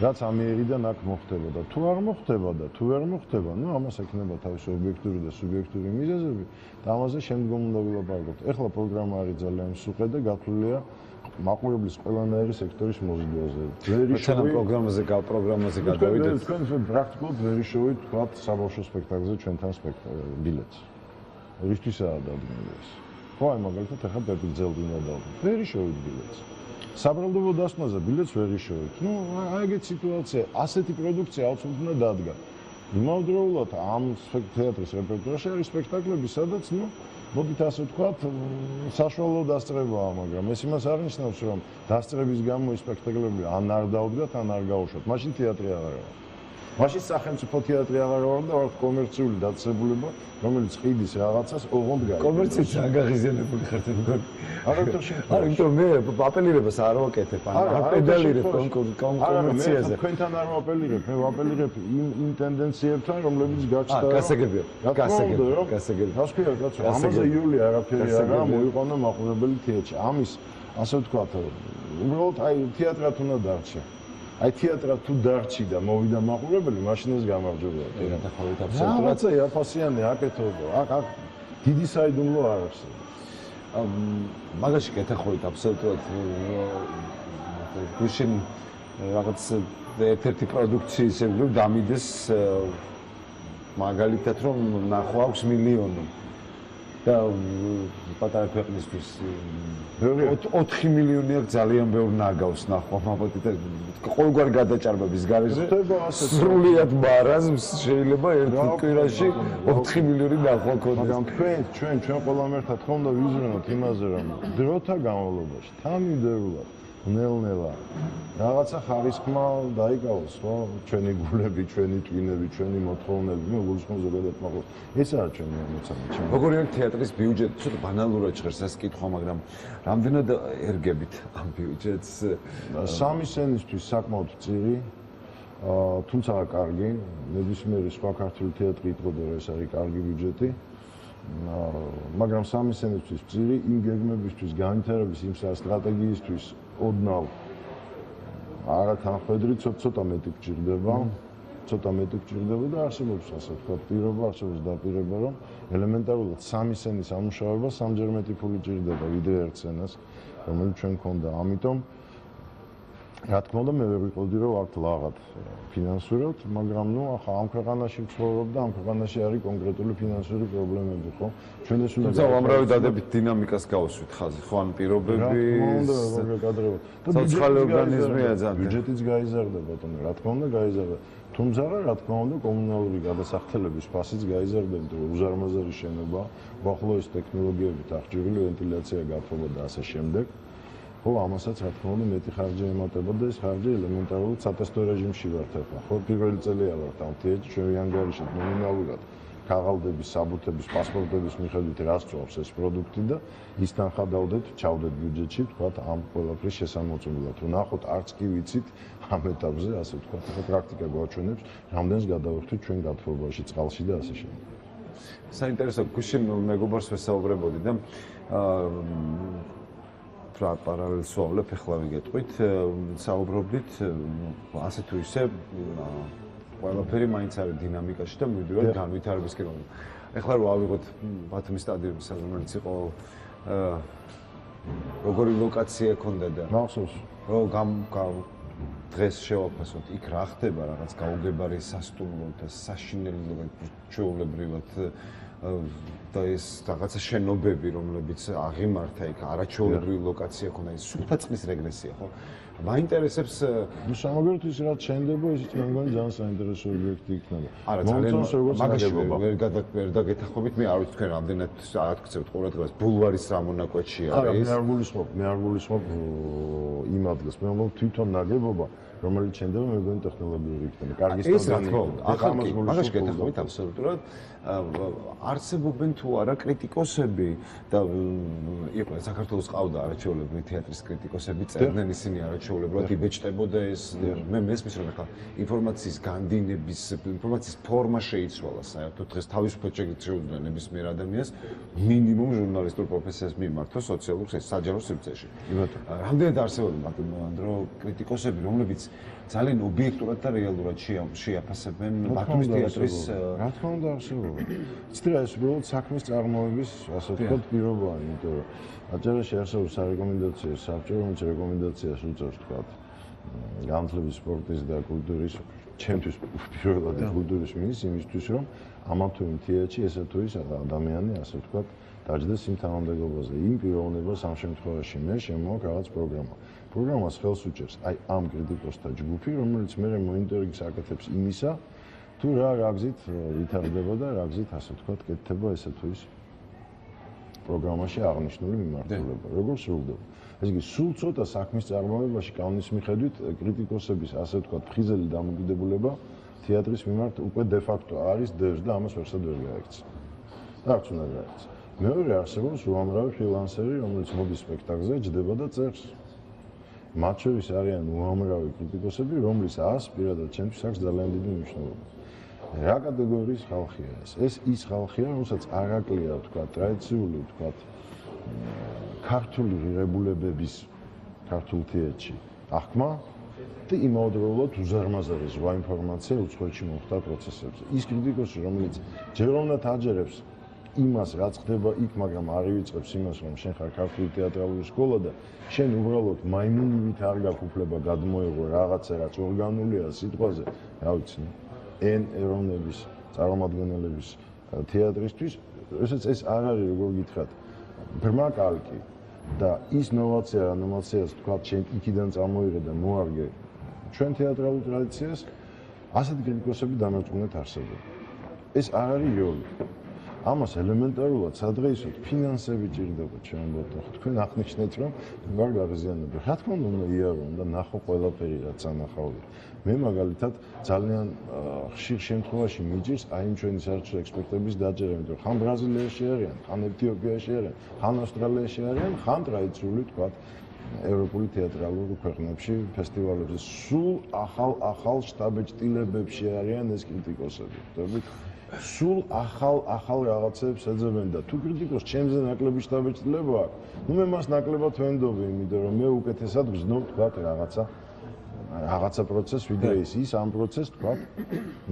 S2: რაც ამიერიდან აქ მოხდება და თუ არ მოხდება და თუ ვერ მოხდება ნუ ამას ექნება თავისი ობიექტური და სუბიექტური მიზეზები და ამაზე შემდგომ უნდა ვილაპარაკოთ ეხლა პროგრამა არის ძალიან სუყე და გათვლილია მაყურებლის ყველანაირი სექტორის მოზიდვაზე.
S1: ვერიშოვი პროგრამაზე გა პროგრამაზე გადავიდეთ.
S2: თქვენ პრაქტიკულად ვერიშოვი თქვა საბავშვო სპექტაკლზე ჩვენთან სპექტაკლ ბილეთს. რისთვისაა დადგმული ეს? ხო, აი მაგალითად ახლა პეპი ძელდინა და ვერი შევიდ ბილეთს. საბრალდებო დასმაზე ბილეთს ვერი შევიდ. ნუ აი ეგეთ სიტუაცია, ასეთი პროდუქცია აუცილებლად უნდა დადგა. იმავდროულად ამ თეატრის რეპერტუარში არის სპექტაკლები, სადაც ნუ მოდით ასე ვთქვათ, საშუალო დასწრებაა, მაგრამ ეს იმას არნიშნავს, რომ დასწრების გამო ეს სპექტაკლები ან არ დაუდგათ, ან არ გაუშვათ. მაშინ თეატრი აღარ არის. მაშინ სახელმწიფო თეატრი აღარ ვარ და ვარ კომერციული დაწესებულება, რომელიც ყიდის რაღაცას ოღონდ გაიგებს.
S1: კომერციით აგაღიზიანებული ხართ მგონი.
S2: არა თქო შეიძლება.
S1: არა, იმიტომ მე აპელირებას არ ვაკეთებ, ან არ პედალირებ კომერციაზე.
S2: თქვენთან არ ვაპელირებ, მე ვაპელირებ იმ იმ ტენდენციებთან, რომლებიც გაჩნდა.
S1: აა, გასაგებია. გასაგებია, გასაგებია.
S2: ქვია, კაცო? ამაზე იული არაფერი არა, მოიყვანა მაყურებელი თეატრში. ამის ასე ვთქვათ, უბრალოდ აი თეატრად უნდა დარჩე. აი თეატრა თუ დარჩი და მოვიდა მაყურებელი, მაშინ ეს გამარჯვება.
S1: გადახავით აბსოლუტურად.
S2: რაღაცა აფასიანი აკეთებო. აქ აქ დიდი საიდუმლო არ არსებობს.
S1: ამ მაგაში გადახავით აბსოლუტურად გუშინ რაღაც ერთ-ერთი პროდუქციის ევლო დამიდეს მაგალითად რომ ნახო აქვს მილიონი და პატარა ქვეყნისთვის 4 მილიონი აქვს ძალიან ბევრ ნაგავს ნახო მაბოთი და ყოველგვარი გადაჭარბების გარეშე სრულიად მარაზმს შეიძლება ერთ კვირაში 4 მილიონი ნახვა ქონდეს.
S2: მაგრამ ჩვენ ჩვენ ჩვენ ყველამ ერთად ხომ და ვიზრუნოთ იმაზე რომ დროთა განმავლობაში თანმიმდევრულად ნელ-ნელა რაღაცა ხარისხმა დაიკავოს ხო ჩვენი გულები, ჩვენი ტვინები, ჩვენი მოთხოვნები, მე გულისხმობ ზოგადად მაგას. ეს არის ჩვენი ამოცანა, ჩემი.
S1: როგორი არის თეატრის ბიუჯეტი? ცოტა ბანალურად ჟღერს ეს კითხვა, მაგრამ რამდენად ერგებით ამ ბიუჯეტს?
S2: სამი სცენისთვის საკმაოდ წირი. აა თუმცა კარგი, ნებისმიერი სხვა ქართული თეატრი იტყოდა რომ ეს არის კარგი ბიუჯეტი. მაგრამ სამი სცენისთვის წირი იმ გეგმებისთვის, განვითარების იმ სტრატეგიისთვის ოდნავ. არა თანხმედრი ცოტა მეტი გჭირდება. ცოტა მეტი გჭირდება და არსებობს ასე თქვა პირობა არსებობს დაპირება რომ ელემენტარულად სამი სცენის ამუშავება სამჯერ მეტი ფული გჭირდება ვიდრე ერთ სცენას რომელიც ჩვენ გქონდა ამიტომ რა თქმა უნდა მე ვერ ვიყოდი რომ აქ ლაღად ფინანსურად, მაგრამ ნუ ახლა ამ ქვეყანაში ვცხოვრობ და ამ ქვეყანაში არის კონკრეტული ფინანსური პრობლემები, ხო? ჩვენ ეს უნდა
S1: თუმცა უამრავი დადებით დინამიკას გავუსვით ხაზი, ხო? ან პირობები
S2: რა თქმა უნდა, როგორ გადრება.
S1: და სოციალური ორგანიზმია ძალიან.
S2: ბიუჯეტიც გაიზარდა ბატონო, რა თქმა უნდა გაიზარდა. თუმცა რა თქმა უნდა კომუნალური გადასახდელების ფასიც რომ უზარმაზარი შენობა, ბახლოის ტექნოლოგიებით აღჭურვილი ვენტილაცია გაფრობა და ასე შემდეგ. ხო, ამასაც რა თქმა უნდა მეტი ხარჯი ემატება და ეს ხარჯი ელემენტარულად სატესტო რეჟიმში ვართ ახლა. ხო, პირველი წელია ვართ ამ თეატრში, ჩვენ ანგარიშით ნომინალურად ქაღალდების, საბუთების, პასპორტების მიხედვით რას წვავს ეს პროდუქტი და ის თანხადავდეთ, ჩავდეთ ბიუჯეტში, თქვათ ამ ყველაფრის შესამოწმებლად. თუ ნახოთ, არც კი ვიცით ამ ეტაპზე, ასე ვთქვათ, ახლა პრაქტიკა გვაჩვენებს, რამდენს გადავერთვით ჩვენ გათხოვებაში, წყალში და ასე შემდეგ.
S1: საინტერესო, გუშინ მეგობარს ვესაუბრებოდი და აა პარალელს ვავლებ ახლა ვიგეტყვით საუბრობდით ასე თუ ისე ყველაფერი მაინც არის დინამიკაში და მივიდივართ განვითარების კეროვნ. ახლა რო ავიღოთ ბათუმის სტადიონი რომელიც იყო როგორი ლოკაცია ქონდა და
S2: მახსოვს
S1: რო გამ დღეს შევაფასოთ იქ რა ხდება რაღაც გაუგებარი სასტუმრო და საშინელი ჩვეულებრივად და ეს რაღაცა შენობები, რომლებიც აღიმართა იქ არაჩვეულებრივი ლოკაცია ქონდა, ის სუფთაწყლის რეგრესია, ხო? მაინტერესებს
S2: სამაგერთ ის რაც შენდება, ის მე მგონი ძალიან საინტერესო ობიექტი იქნება.
S1: არა, ძალიან მაგაში ვერ გადა ვერ დაგეთახობით, მე არ ვიცი თქვენ რამდენად აღწევთ ყურადღებას ბულვარის რა მონაკვეთში არის.
S2: არა, მე არ გულისხმობ, მე არ გულისხმობ იმ ადგილს. მე მგონი თვითონ ნაგებობა რომელიც შენდება მე მგონი ტექნოლოგიური იქნება. კარგი
S1: უნდა, ახლა მაგაში გეთახობით აბსოლუტურად არსებობენ თუ არა კრიტიკოსები და იყო საქართველოს ყავდა არაჩვეულებრივი თეატრის კრიტიკოსები წერდნენ ისინი არაჩვეულებრივად იბეჭდებოდა ეს მე მესმის რომ ახლა ინფორმაციის განდინების ინფორმაციის ფორმა შეიცვალა საერთოდ დღეს თავისუფლად შეგვიძლია ნებისმიერ ადამიანს მინიმუმ ჟურნალისტურ პროფესიას მიმართოს სოციალურ საჯარო სივრცეში. რამდენად არსებობენ ბატონო კრიტიკოსები რომლებიც ძალიან ობიექტურად და რეალურად შეაფასებენ ბათუმის თეატრის
S2: რა თქმა უნდა არსებობა. ცდილა ეს უბრალოდ საქმის წარმოების, ასე ვთქვათ, პირობაა, იმიტომ რომ აჭარაში არსებობს სარეკომენდაციო საბჭო, რომელიც რეკომენდაციას უწევს, ვთქვათ, განათლების, სპორტის და კულტურის ჩემთვის პირველად კულტურის მინისტრს იმისთვის, რომ ამა თუ იმ თეატრში ესე თუ ის ადამიანი ასე ვთქვათ დაждდეს იმ თანამდებობაზე იმ პიროვნებას ამ შემთხვევაში მე შემოაქვს რაღაც პროგრამა პროგრამას ხელს უჭერს აი ამ კრიტიკოსთა ჯგუფი რომელიც მე მონიტორინგს აკეთებს იმისა თუ რა რა გზით ვითარდება და რა გზით ასე ვთქვათ კეთდება ესე თუ ის პროგრამაში აღნიშნული მიმართულება როგორ სრულდება ეს იგი სულ ცოტა საქმის წარმოებაში კანონის მიხედვით კრიტიკოსების ასე ვთქვათ ფხიზელი დამოკიდებულება თეატრის მიმართ უკვე დე ფაქტო არის დევს და ამას ვერსად ვერ გაიქცე. რაც უნდა გაიქცე. მეორე არსებობს უამრავი ფრილანსერი, რომელიც მოდის სპექტაკლზე, ჯდება და წერს. მათ შორის არიან უამრავი კრიტიკოსები, რომლის ას პირადად ჩემთვის აქვს ძალიან დიდი მნიშვნელობა. რა კატეგორიის ხალხია ეს? ეს ის ხალხია, რომელსაც არ აკლია, თქვა, ტრადიციული, თქვა, ქართული ღირებულებების ქართულ თეატრში. ახმა და იმავდროულად უზარმაზარი ზღვა ინფორმაცია უცხოეთში მოხდა პროცესებზე. ის კრიტიკოსი, რომელიც ჯერ უნდა აჯერებს იმას, რაც ხდება იქ, მაგრამ არ ივიწყებს იმას, რომ შენ ხარ ქართული თეატრალური სკოლა და შენ უბრალოდ მაიმუნივით არ გაქვს უფლება გადმოიღო რაღაცა, რაც ორგანულია სიტყვაზე, რა ვიცი, ენ ეროვნების წარმომადგენლების თეატრისთვის, ესეც ეს არ არის როგორ გითხრათ, ბრმა კალკი და ის ნოვაცია, ნოვაციას თქვა შენ იქიდან წამოიღე და მოარგე ჩვენ თეატრალურ ტრადიციას ასეთი კრიტიკოსები დამერწმუნეთ არსებობენ. ეს არ არის იოლი. ამას ელემენტარულად სადღეისოდ ფინანსები ჭირდება ჩვენ ბოთო. თქვენ აღნიშნეთ რომ ვარ გაღიზიანები. რა თქმა უნდა იარონ და ნახო ყველაფერი რაც ანახავდი. მე მაგალითად ძალიან ხშირ შემთხვევაში მიჭირს აი იმ ჩვენი საერთო ექსპერტების დაჯერება, იმიტომ რომ ხან ბრაზილიაში არიან, ხან ეთიოპიაში არიან, ხან ავსტრალიაში არიან, ხან ტრადიციული თქვა ევროპული თეატრალურ ქვეყნებში ფესტივალებზე სულ ახალ ახალ შტაბეჭდილებებში არიან ეს კრიტიკოსები ხდებით სულ ახალ ახალ რაღაცებს ეძებენ და თუ კრიტიკოს ჩემზე ნაკლები შტაბეჭდილება აქვს ნუ მე მას ნაკლებად ვენდობი იმიტომ რომ მე უკეთესად ვზნობ თქვა რაღაცა რაღაცა პროცესს ვიდრე ის ის ამ პროცესს თქვა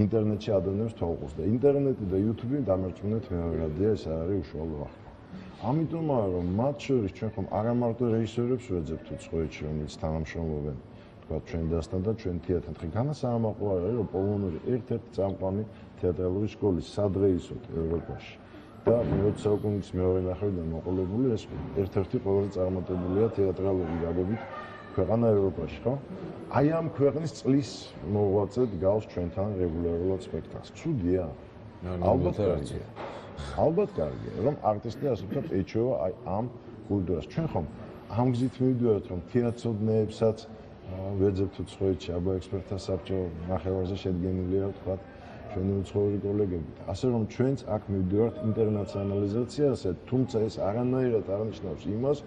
S2: ინტერნეტში ადამიანებს თვალყურს და ინტერნეტი და YouTube-ი დამერწმუნეთ მეორადია ეს არის უშუალო ახლა. ამიტომაა რომ მათ შორის ჩვენ ხომ არა მარტო რეჟისორებს ვეძებთ უცხოეთში რომელიც თანამშრომლობენ თქვა ჩვენ დასთან და ჩვენ თეატრთან. ხე განასაამაყო არის რომ პოლონური ერთ-ერთი წამყვანი თეატრალური სკოლის სადღეისოდ ევროპაში და მე-20 საუკუნის მეორე ნახევრიდან მოყოლებული ეს ერთ-ერთი ყველაზე წარმატებულია თეატრალური გაგებით ქვეყანა ევროპაში ხო? აი ამ ქვეყნის წლის მოღვაწედ გავს ჩვენთან რეგულარულად სპექტაკლს. ცუდია? ალბათ არც. ალბათ კარგია, რომ არტისტი ასე ვთქვათ ეჩოვა აი ამ კულტურას. ჩვენ ხომ ამ გზით მივიდივართ, რომ თეატროდნეებსაც ვეძებთ უცხოეთში, აბა ექსპერტთა საბჭო ნახევარზე შედგენილია, ვთქვათ, ჩვენი უცხოური კოლეგები. ასე რომ ჩვენც აქ მივიდივართ ინტერნაციონალიზაციაზე, თუმცა ეს არანაირად არ ნიშნავს იმას,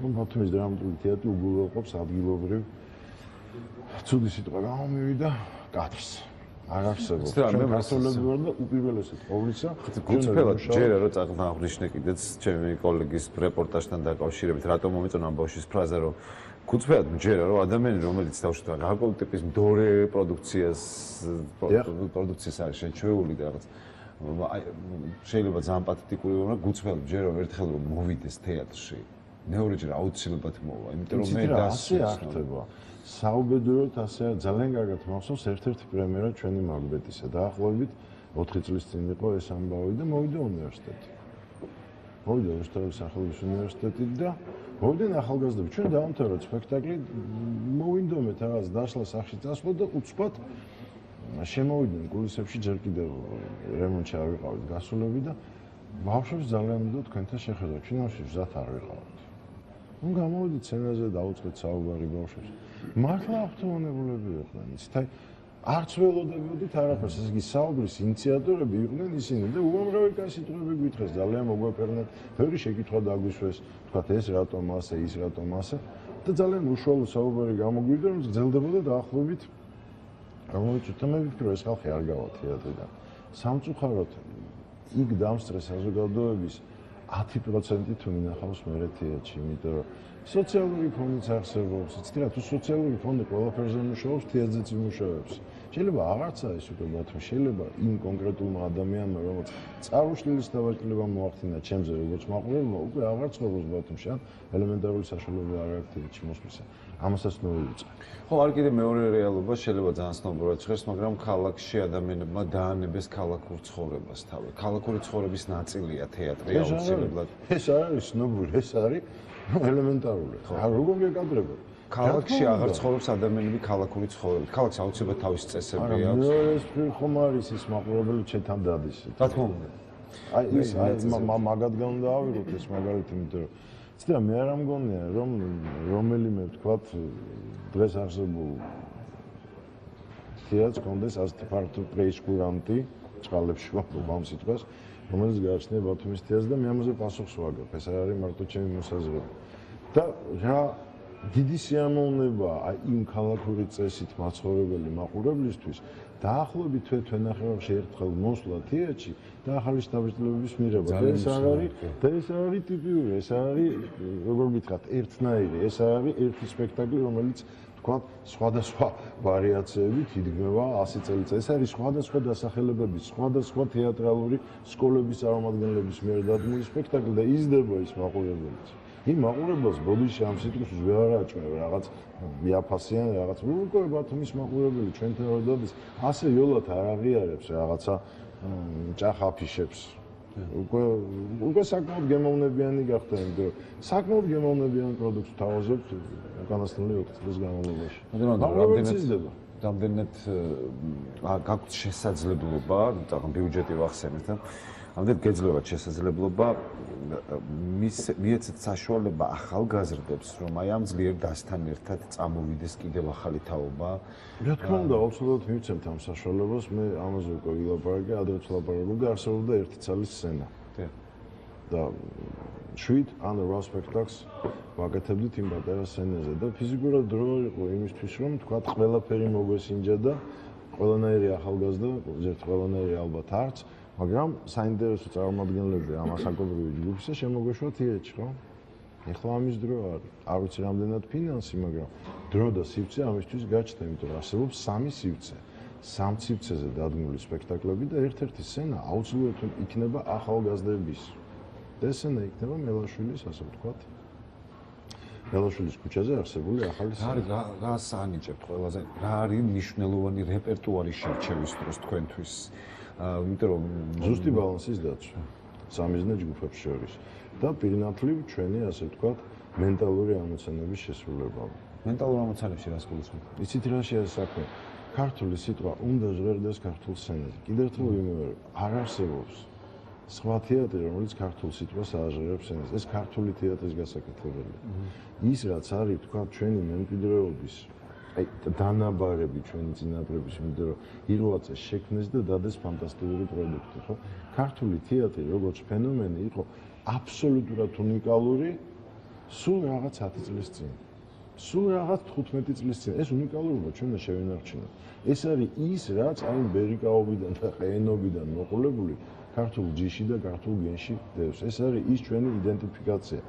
S2: რომ ბათუმის დრამატული თეატრი უგულოყოფს ადგილობრივ ცუდი სიტყვა გამომივიდა კადრს. არ არსებობს. ჩვენ გასულები ვარ და უპირველესად ყოვლისა
S1: გუწფელად ჯერა რო წაღნა აღნიშნე კიდეც ჩემი კოლეგის რეპორტაჟთან დაკავშირებით რატომ მომეწონა ბოშის ფრაზა რომ გუწფელად ჯერა რომ ადამიანი რომელიც თავშეთა რაკოლ ტიპის მდორე პროდუქციას პროდუქციას არის შეჩვეული და რაღაც აი შეიძლება ძალიან პათეტიკური ვარ გუწფელად ჯერა რომ ერთხელ რომ მოვიდეს თეატრში. მეორეჯერ აუცილებლად მოვა იმიტომ რომ მე
S2: ხდება საუბედუროთ ასე ძალიან კარგად მახსოვს ერთ-ერთი პრემიერა ჩვენი მაგბეტისა და ახლობით 4 წლის წინ იყო ეს ამბავი და მოვიდა უნივერსიტეტი. მოვიდა რუსთავის სახელმწიფო უნივერსიტეტი და მოვიდნენ ახალგაზრდები. ჩვენ დაამთავრეთ სპექტაკლი, მოვინდომეთ რაღაც დაშლა სახში წასვლა და უცბად შემოვიდნენ კულისებში ჯერ კიდევ რემონტში არ ვიყავით გასულები და ბავშვებს ძალიან უნდა თქვენთან შეხედა. ჩინოში ზათ არ ვიყავით. ნუ გამოვიდით სცენაზე და დაუწყეთ საუბარი ბავშვებს. მართლა ავტონომებულები იყვნენ ისეთი არც ველოდებოდით არაფერს ეს იგი საუბრის ინიციატორები იყვნენ ისინი და უამრავი კასიტყვები გვითხრეს ძალიან მოგვაფერნეთ ბევრი შეკითხვა დაგვისვეს თქვა ეს რატომ ასე ის რატომ ასე და ძალიან უშუალო საუბარი გამოგვიდა რომ გრძელდებოდა დაახლოებით რომელიც თემები ვფიქრობ ეს ხალხი არ გავა თეატრიდან სამწუხაროდ იქ დამსწრე საზოგადოების 10% თუ მინახავს მე თეატრში იმიტომ რომ სოციალური ფონიც არსებობს. იცით რა, თუ სოციალური ფონდი ყველაფერზე მუშაობს, თეატრზეც იმუშავებს. შეიძლება აღარცა ეს უკვე ბათუმი შეიძლება იმ კონკრეტულმა ადამიანმა რომელიც წარუშლის დავაჭრება მოახდინა ჩემზე როგორც მაყურებელმა უკვე აღარ ცხოვრობს ბათუმში ან ელემენტარული საშუალება არ აქვს თეთრ მოსვლისა ამასაც ნოივიწყე
S1: ხო არ კიდე მეორე რეალობა შეიძლება ძალიან სნობურად ჟღერს მაგრამ ქალაქში ადამიანებმა დაანებეს ქალაქურ ცხოვრებას თავი ქალაქური ცხოვრების ნაწილია თეატრი აუცილებლად
S2: ეს არის სნობური ეს არის ელემენტარული ხო როგორ გეკადრება
S1: ქალაქში აღარ ცხოვრობს ადამიანები ქალაქური ცხოვრებით. ქალაქს აუცილებლად თავის წესები აქვს.
S2: არა, ეს ხომ არის ის მაყურებელი ჩეთან დადის.
S1: რა თქმა უნდა.
S2: აი ის აი მაგადგან დაავიღოთ ეს მაგალითი, იმიტომ რომ ცდა მე არ ამგონია რომ რომელიმე ვთქვათ დღეს არსებულ თეატრს კონდეს ასეთი ფართო პრეისკურანტი წყალებში ვაფრობ ამ სიტყვას რომელიც გააჩნია ბათუმის თეატრს და მე ამაზე პასუხს ვაგებ. ეს არის მარტო ჩემი მოსაზრება. და რა დიდი სიამოვნება იმ ქალაქური წესით მაცხოვრებელი მაყურებლისთვის დაახლოებით თვე თვენახევარში ერთხელ მოსვლა თეატრში და ახალი შტაბის მიღება. და ეს არის და ეს არის ტიპიური ეს არის როგორ გითხრათ ერთნაირი. ეს არის ერთი სპექტაკლი რომელიც თქვა სხვადასხვა ვარიაციებით იდგმება 100 წელიწად ეს არის სხვადასხვა დასახელებების სხვადასხვა თეატრალური სკოლების წარმომადგენლების მიერ დადგმული სპექტაკლი და იზრდება ის მაყურებელიც. იმ მაყურებელს ბოდიში ამ სიტყვის ვერ აჭმევ რაღაც მიაფასიან რაღაც უკვე ბათუმის მაყურებელი ჩვენთან რა დადის ასე იოლად არ აღიარებს რაღაცა ჭახაფიშებს უკვე უკვე საკმაოდ გემოვნებიანი გახდა იმიტომ საკმაოდ გემოვნებიანი პროდუქტს თავაზობთ უკანასკნელი 4 წლის განმავლობაში
S1: რამდენად რამდენად გაგვთ შესაძლებლობა და ბიუჯეტი ვახსენეთ და ამდენ გეძლევა შესაძლებლობა მის მიეცეთ საშუალება ახალგაზრდებს რომ აი ამ ძლიერ დასთან ერთად წამოვიდეს კიდევ ახალი თაობა.
S2: რა თქმა უნდა აუცილებლად მივცემთ ამ საშუალებას. მე ამაზე უკვე ვილაპარაკე ადრე ვილაპარაკე არსებობდა ერთი ცალის სცენა. და შვიდ ან რა სპექტაკლს ვაკეთებდით იმ პატარა სცენაზე და ფიზიკურად დრო იყო იმისთვის რომ თქვა ყველაფერი მოგვესინჯა და ყველანაირი ახალგაზრდა ზერთ ყველანაირი ალბათ არც მაგრამ საინტერესო წარმომადგენლები ამ ასაკობრივი ჯგუფისა შემოგვეშვა თეატრში, ხო? ეხლა ამის დრო არის. არ ვიცი რამდენად ფინანსი, მაგრამ დრო და სივრცე ამისთვის გაჩნდა, იმიტომ რომ არსებობს სამი სივრცე. სამ სივრცეზე დადგმული სპექტაკლები და ერთ-ერთი სცენა აუცილებლად იქნება ახალგაზრდების. და სცენა იქნება მელაშვილის, ასე ვთქვათ. მელაშვილის ქუჩაზე არსებული ახალი
S1: სცენა. რა რა საანიჭებთ ყველაზე? რა არის მნიშვნელოვანი რეპერტუარი შერჩევის დროს თქვენთვის? იმიტომ რომ
S2: ზუსტი ბალანსის დაცვა სამიზნე ჯგუფებს შორის და პირნათლივ ჩვენი ასე ვთქვათ მენტალური ამოცანების შესრულება.
S1: მენტალურ ამოცანებში რას გულისხმობთ?
S2: იცით რა საქმე? ქართული სიტყვა უნდა ჟღერდეს ქართულ სცენაზე. კიდევ ერთხელ ვიმეორებ, არ არსებობს სხვა თეატრი, რომელიც ქართულ სიტყვას ააჟღერებს სცენაზე. ეს ქართული თეატრის გასაკეთებელი. ის რაც არის, თქვა ჩვენი მემკვიდრეობის აი დანაბარები ჩვენი წინაპრების იმიტომ რომ იროაწე შექმნეს და დადეს ფანტასტიკური პროდუქტი ხო? ქართული თეატრი როგორც ფენომენი იყო აბსოლუტურად უნიკალური სულ რაღაც 10 წლის წინ. სულ რაღაც 15 წლის წინ. ეს უნიკალურობა ჩვენ შევინარჩუნოთ ეს არის ის რაც აი ბერიკაობიდან და ყენობიდან მოყოლებული ქართულ ჯიში და ქართულ გენში დევს. ეს არის ის ჩვენი იდენტიფიკაცია.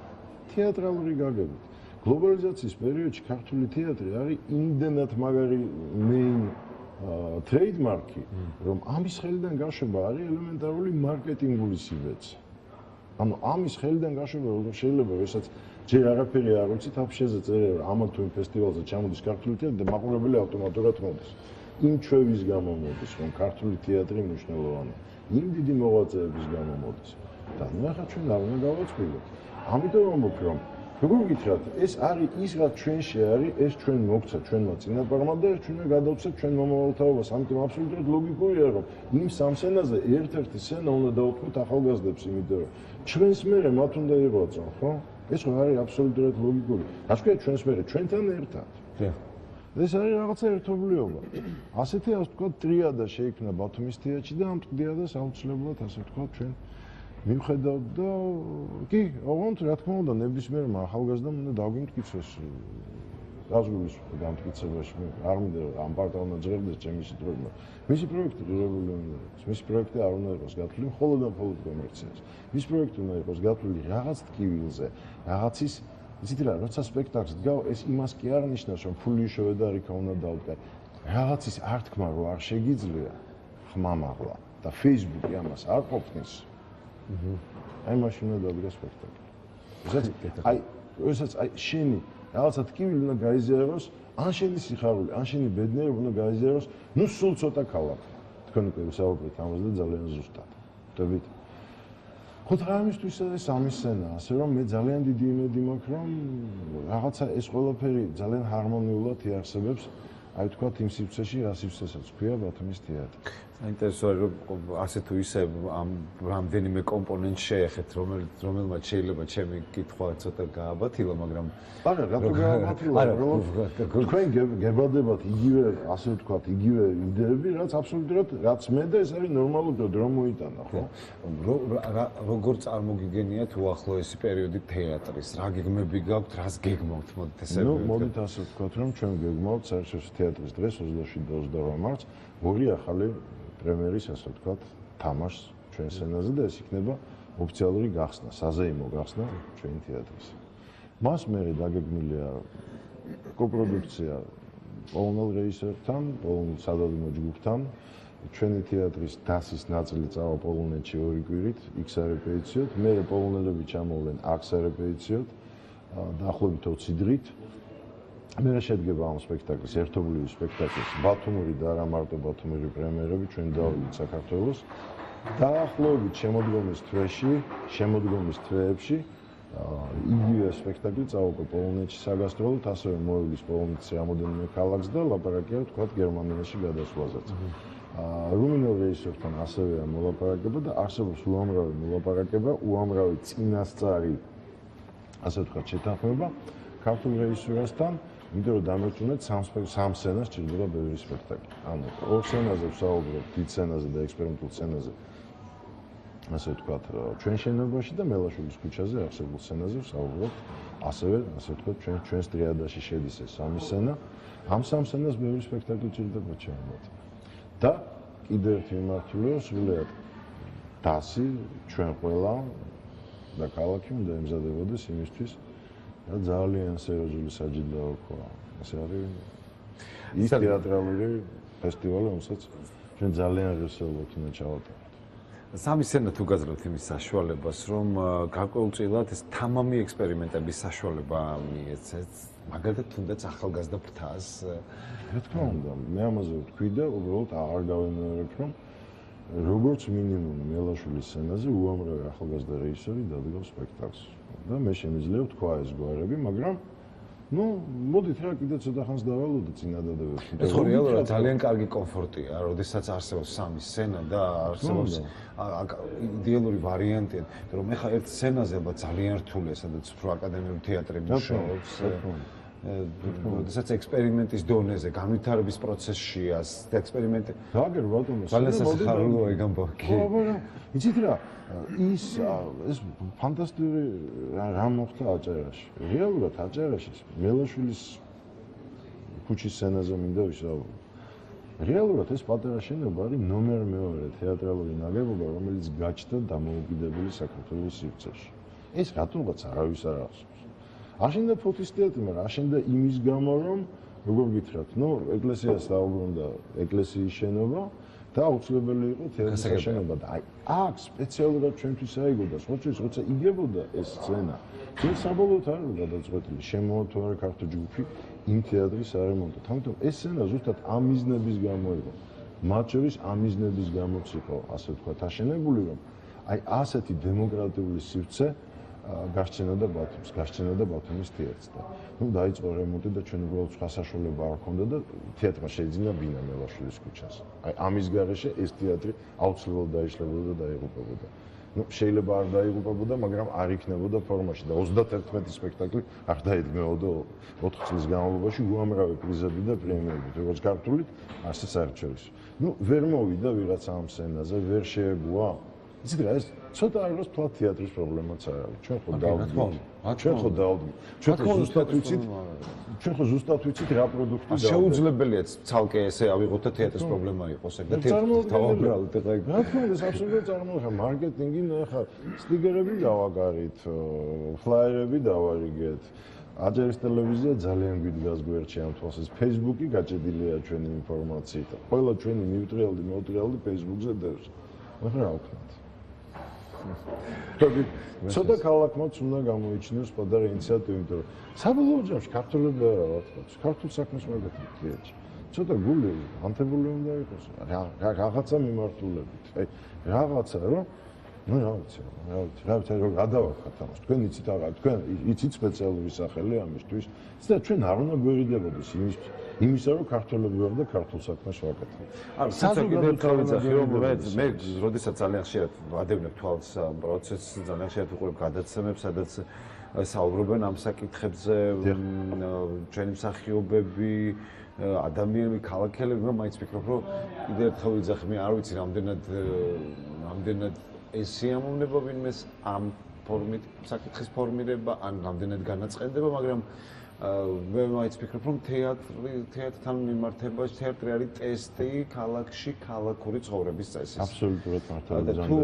S2: თეატრალური გაგებით გლობალიზაციის პერიოდში ქართული თეატრი არის იმდენად მაგარი მეინ ტრეიდმარკი, რომ ამის ხელიდან გაშვება არის ელემენტარული მარკეტინგული სიბეცე. ანუ ამის ხელიდან გაშვება შეიძლება, რასაც ჯერ არაფერი არ ვიცით, აფშეზე წერია ამა თუ იმ ფესტივალზე ჩამოდის ქართული თეატრი და მაყურებელი ავტომატურად მოდის. იმ ჩვევის გამო მოდის, რომ ქართული თეატრი მნიშვნელოვანია. იმ დიდი მოღვაწეების გამო მოდის. და ნუ ახლა ჩვენ არ უნდა გავაწყვილოთ. ამიტომ ვამბობ, რომ როგორ გითხრათ, ეს არის ის რაც ჩვენში არის, ეს ჩვენ მოგცა ჩვენმა წინაპარმა და ჩვენ გადავცეთ ჩვენ მომავალთაობას, ამიტომ აბსოლუტურად ლოგიკურია, რომ იმ სამსენაზე ერთ-ერთი სცენა უნდა დაუთმოთ ახალგაზრდებს, იმიტომ რომ ჩვენს მერე მათ უნდა იღვაწონ, ხო? ეს ხო არის აბსოლუტურად ლოგიკური. რა თქვია ჩვენს მერე, ჩვენთან ერთად. ეს არის რაღაცა ერთობლიობა. ასეთი ასე ვთქვა ტრიადა შეიქმნა ბათუმის თეატრში და ამ ტრიადას აუცილებლად ასე ვთქვა ჩვენ მივხედავ და კი, ოღონდ რა თქმა უნდა, ნებისმიერმა ახალგაზრდამ უნდა დაგვიმტკიცოს გაზგულის დამტკიცებაში. არ მინდა ამ პარტალმა ძლევდეს ჩემი სიტყვები. მისი პროექტი ღირებული უნდა იყოს. მისი პროექტი არ უნდა იყოს გათვლილი მხოლოდ და მხოლოდ კომერციაზე. მისი პროექტი უნდა იყოს გათვლილი რაღაც ტკივილზე, რაღაცის იცით რა, როცა სპექტაკლს დგავ, ეს იმას კი არ ნიშნავს, რომ ფული შევედა რიქა უნდა დავდგარ. რაღაცის ართქმა რო არ შეგიძლია ხმამაღლა და Facebook-ი ამას არ ყოფნის. აი მაშინ უნდა დადგა სპექტაკლი. ესეც აი ესეც აი შენი რაღაცა თქმილი უნდა გაიზიაროს, ან შენი სიხარული, ან შენი ბედნიერება უნდა გაიზიაროს, ну სულ ცოტა ქალაქ. თქვენ უკვე საუბრობთ ამაზე და ძალიან ზუსტად. ხდებით? ხოთ რამისთვის ეს ამის სცენა, ასე რომ მე ძალიან დიდი იმედი მაქვს, რომ რაღაცა ეს ყველაფერი ძალიან ჰარმონიულად იარსებებს. აი თქვა იმ სივრცეში, რა სივრცესაც ქვია ბათუმის თეატრი.
S1: საინტერესოა რომ ასე თუ ისე ამ რამდენიმე კომპონენტს შეეხეთ, რომელიც რომელმაც შეიძლება ჩემი კითხვა ცოტა გააბათილა, მაგრამ
S2: არა, რა უნდა, რომ თქვენ გებადებათ იგივე, ასე ვთქვათ, იგივე იდეები, რაც აბსოლუტურად რაც მე და ეს არის ნორმალური დრო მოიტანა, ხო?
S1: როგორ წარმოგიგენიათ უახლოესი პერიოდი თეატრის? რა გეგმები გაქვთ, რას გეგმავთ, მოდით ესე
S2: ნუ მოდით ასე ვთქვათ, რომ ჩვენ გეგმავთ საერთაშორისო თეატრის დღეს 27-28 მარტს ორი ახალი პრემიერის, ასე ვთქვათ, თამაშს ჩვენ სცენაზე და ეს იქნება ოფიციალური გახსნა, საზეიმო გახსნა ჩვენ თეატრის. მას მე დაგეგმილია კოპროდუქცია პოლონელ რეჟისორთან, პოლონელ სადავინო ჯგუფთან. ჩვენი თეატრის დასის ნაწილი წავა პოლონეთში ორი კვირით, XR-პეიციოთ, მე პოლონელები ჩამოვლენ AXR-პეიციოთ, დაახლოებით 20 დღით. მე შედგება ამ სპექტაკლის ერთობლივი სპექტაკლის ბათუმური და არა მარტო ბათუმური პრემიერები ჩვენ დავიდით საქართველოს. დაახლოებით შემოდგომის თვეში შემოდგომის თვეებში იგივე სპექტაკლი წაუყო პოლონეთში. საგასტროლოდ ასევე მოივლის პოლონეთის რამოდენიმე ქალაქს და ლაპარაკია თქვა გერმანიაში გადასვლაზეც. რუმინელ რეჟისორთან ასევე მოლაპარაკება და არსებობს უამრავი მოლაპარაკება უამრავი წინასწარი ასე ვთქვათ შეთანხმება. ქართულ რეჟისორასთან რომ დამეწუნეთ სამ სამ სცენას ჭირდება ბევრი სპექტაკლი. ანუ ორ სცენაზე ვსაუბრობ, დიდ სცენაზე და ექსპერიმენტულ სცენაზე. ასე ვთქვათ, ჩვენ შენობაში და მელაშვილის ქუჩაზე არსებულ სცენაზე ვსაუბრობ. ასევე, ასე ვთქვათ, ჩვენ ჩვენს ტრიადაში შედის ეს სამი სცენა. ამ სამ სცენას ბევრი სპექტაკლი ჭირდება ჩემოთ. და კიდევ ერთი მიმართულება სრულიად დასი ჩვენ ყველა და ქალაქი უნდა ემზადებოდეს იმისთვის, და ძალიან სერიოზული საჯილდაო ყვა. ეს არის ის თეატრალური ფესტივალი, რომელსაც ჩვენ ძალიან ღირსეულობთ უნდა ჩავატაროთ.
S1: სამი სცენა თუ გაძლევთ იმის საშუალებას, რომ გარკვეულწილად ეს თამამი ექსპერიმენტების საშუალება მიეცეთ, მაგალითად თუნდაც ახალგაზრდა ფრთას.
S2: რა თქმა უნდა, მე ამაზე ვთქვი და უბრალოდ აღარ გავენერებ, რომ როგორც მინიმუმ მელაშვილის სცენაზე უამრავი ახალგაზრდა რეჟისორი დადგა სპექტაკლს. და მე შემიძლია ვთქვა ეს გვარები, მაგრამ ну, მოდით რა კიდე ცოტა ხანს დავალოდეთ წინადადებებში.
S1: ეს ხო რეალურად ძალიან კარგი კომფორტია, როდესაც არსებობს სამი სცენა და არსებობს იდეალური ვარიანტი, რომ ეხა ერთ სცენაზე ალბათ ძალიან რთულია, სადაც უფრო აკადემიური თეატრი მუშაობს. როდესაც ექსპერიმენტის დონეზე, განვითარების პროცესშია, ექსპერიმენტი.
S2: დაგერ ბატონო,
S1: ძალიან სასახარულოა ეგ ამბავი.
S2: ხო, მაგრამ იცით რა, ის ეს ფანტასტიკური რა მოხდა აჭარაში. რეალურად აჭარაში მელაშვილის ქუჩის სცენაზე მინდა ვისაუბრო. რეალურად ეს პატარა შენობა არის ნომერ მეორე თეატრალური ნაგებობა, რომელიც გაჩნდა დამოუკიდებელი საქართველოს სივრცეში. ეს რატომღაც არავის არ ახსოვს. აშენდა თეატრი, მაგრამ აშენდა იმის გამო, რომ როგორ გითხრათ, ნუ ეკლესიას დაუბრუნდა ეკლესიის შენობა და აუცილებელი იყო თეატრის შენობა და აი აქ სპეციალურად ჩვენთვის აიგო და სხვათვის როცა იგებოდა ეს სცენა ჩვენ საბოლოოდ არ უნდა გადაწყვეტილი. შემოთო არა ქართო ჯგუფი იმ თეატრის არემონტად ამიტომ ეს სცენა ზუსტად ამ მიზნების გამო იყო. მათ შორის ამ მიზნების გამოც იყო ასე ვთქვათ აშენებული რომ აი ასეთი დემოკრატიული სივრცე გასცენოდა ბათუმს, გასცენოდა ბათუმის თეატრს და ნუ დაიწყო რემონტი და ჩვენ უბრალოდ სხვა საშუალება არ ქონდა და თეატრმა შეიძინა ბინა მელაშვილის ქუჩას. აი ამის გარეშე ეს თეატრი აუცილებლად დაიშლებოდა და დაიღუპებოდა. ნუ შეიძლება არ დაიღუპებოდა, მაგრამ არ იქნებოდა ფორმაში და 31 სპექტაკლი არ დაიდგმებოდა 4 წლის განმავლობაში უამრავი პრიზები და პრემიები, როგორც ქართული, ასე საერთაშორისო. ნუ ვერ მოვიდა ვიღაცა ამ სცენაზე, ვერ შეეგუა იცით რა ეს ცოტა არის თვა თეატრის პრობლემაც არ არის ჩვენ ხო დავდივართ ჩვენ ხო დავდივართ ჩვენ ხო ზუსტად ვიცით ჩვენ ხო ზუსტად ვიცით რა პროდუქტი
S1: და შეუძლებელიაც ცალკე ესე ავიღოთ და თეატრის პრობლემა იყოს ეგ და თავბრალად ეხა
S2: რა თქმა უნდა აბსოლუტურად წარმოუდგა მარკეტინგი ნახა სტიგერები დავაგარით ფლაიერები დავარიგეთ აჯერის ტელევიზია ძალიან გვიდგას გვერდში ამ თვალსას. Facebook-ი გაჭედილია ჩვენი ინფორმაციით. ყველა ჩვენი მივტრიალდი, მოტრიალდი Facebook-ზე დევს. ახლა რა ვქნათ? ცოტა ქალაქმაც უნდა გამოიჩინოს პატარა ინიციატივა, იმიტომ რომ საბოლოო ჯამში ქართულები არა რა თქმა უნდა, ქართულ საქმეს მოგეთქვიეთ. ცოტა გული ანთებული უნდა იყოს. რა რაღაცა მიმართულებით. აი რაღაცა რომ ну რა ვიცი რა ვიცი რა ვიცი რომ გადავახათ ამას. თქვენ იცით აღა თქვენ იცით სპეციალური სახელი ამისთვის. და ჩვენ არ უნდა გვერიდებოდეს იმის იმისა რომ ქართველები ვარ და ქართულ საქმეს ვაკეთებ.
S1: ანუ საზოგადოებრივ ვიძახი რომ მე მე როდესაც ძალიან ხშირად ვადევნებ თვალს პროცესს ძალიან ხშირად ვიყურებ გადაცემებს სადაც საუბრობენ ამ საკითხებზე ჩვენი მსახიობები ადამიანები ქალაქელები რომ მაინც ვფიქრობ რომ კიდევ ერთხელ ვიძახი მე არ ვიცი რამდენად რამდენად ეს სიამოვნება ვინმეს ამ ფორმით საკითხის ფორმირება ან რამდენად განაცხენდება, მაგრამ მე მაინც ვფიქრობ, რომ თეატრი, თეატრთან მიმართებაში თეატრი არის ტესტი ქალაქში ქალაქური ცხოვრების წესის.
S2: აბსოლუტურად მართალია.
S1: თუ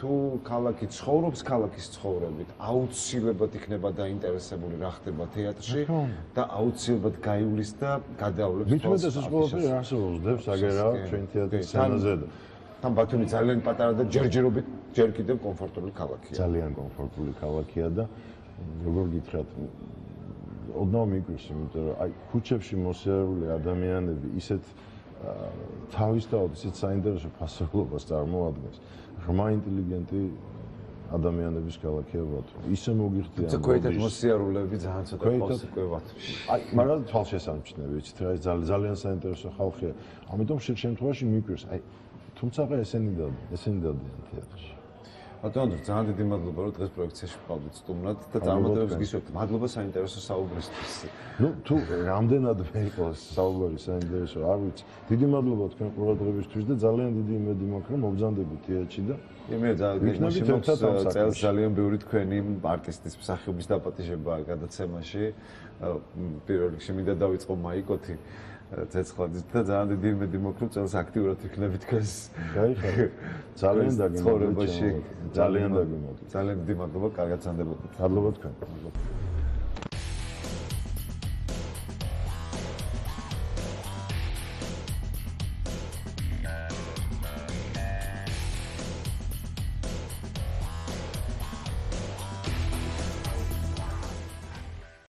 S1: თუ ქალაქი ცხოვრობს ქალაქის ცხოვრებით, აუცილებლად იქნება დაინტერესებული რა ხდება თეატრში და აუცილებლად გაივლის და გადავლებს
S2: თავს. მithmetes ეს ყველაფერი არსებობს, დებს აგერა ჩვენ თეატრის სცენაზე.
S1: თან ბათუმი ძალიან პატარა და ჯერჯერობით ჯერ კიდევ კომფორტული ქალაქია.
S2: ძალიან კომფორტული ქალაქია და როგორ გითხრათ ოდნავ მიგვირს, იმიტომ რომ აი ქუჩებში მოსიარული ადამიანები ისეთ თავისთავად ისეთ საინტერესო ფასეულობას წარმოადგენს. ღრმა ინტელიგენტი ადამიანების ქალაქია ბათუმი. ისე მოგიხდიან.
S1: თუმცა ქვეითად მოსიარულეები ძალიან ცოტა ყავს უკვე ბათუმში.
S2: აი, მაგრამ თვალშესამჩნევი, იცით რა, ძალიან საინტერესო ხალხია. ამიტომ შეგ შემთხვევაში მიგვირს, აი თუმცა ესენი და ესენი დადიან თეატრში.
S1: ბატონო, ძალიან დიდი მადლობა, რომ დღეს პროექციაში ვყავდით სტუმრად და წარმატებებს გისურვებთ. მადლობა საინტერესო საუბრისთვის.
S2: ნუ თუ რამდენად მე იყოს საუბარი საინტერესო, არ ვიცი. დიდი მადლობა თქვენ ყურადღებისთვის და ძალიან დიდი იმედი მაქვს, რომ მობზანდებით თეატრში და
S1: მე ძალიან წელს ძალიან ბევრი თქვენი არტისტის მსახიობის დაპატიჟება გადაცემაში. პირველ რიგში მინდა დავიწყო მაიკოთი. ცეცხლად და ძალიან დიდი იმედი მოქრობ წელს აქტიურად ვიქნები თქვენს.
S2: გაიხარე. ძალიან დაგიმოგდეთ.
S1: ძალიან დაგიმოგდეთ. ძალიან დიდი მადლობა, კარგად სანდებოდეთ.
S2: მადლობა თქვენ.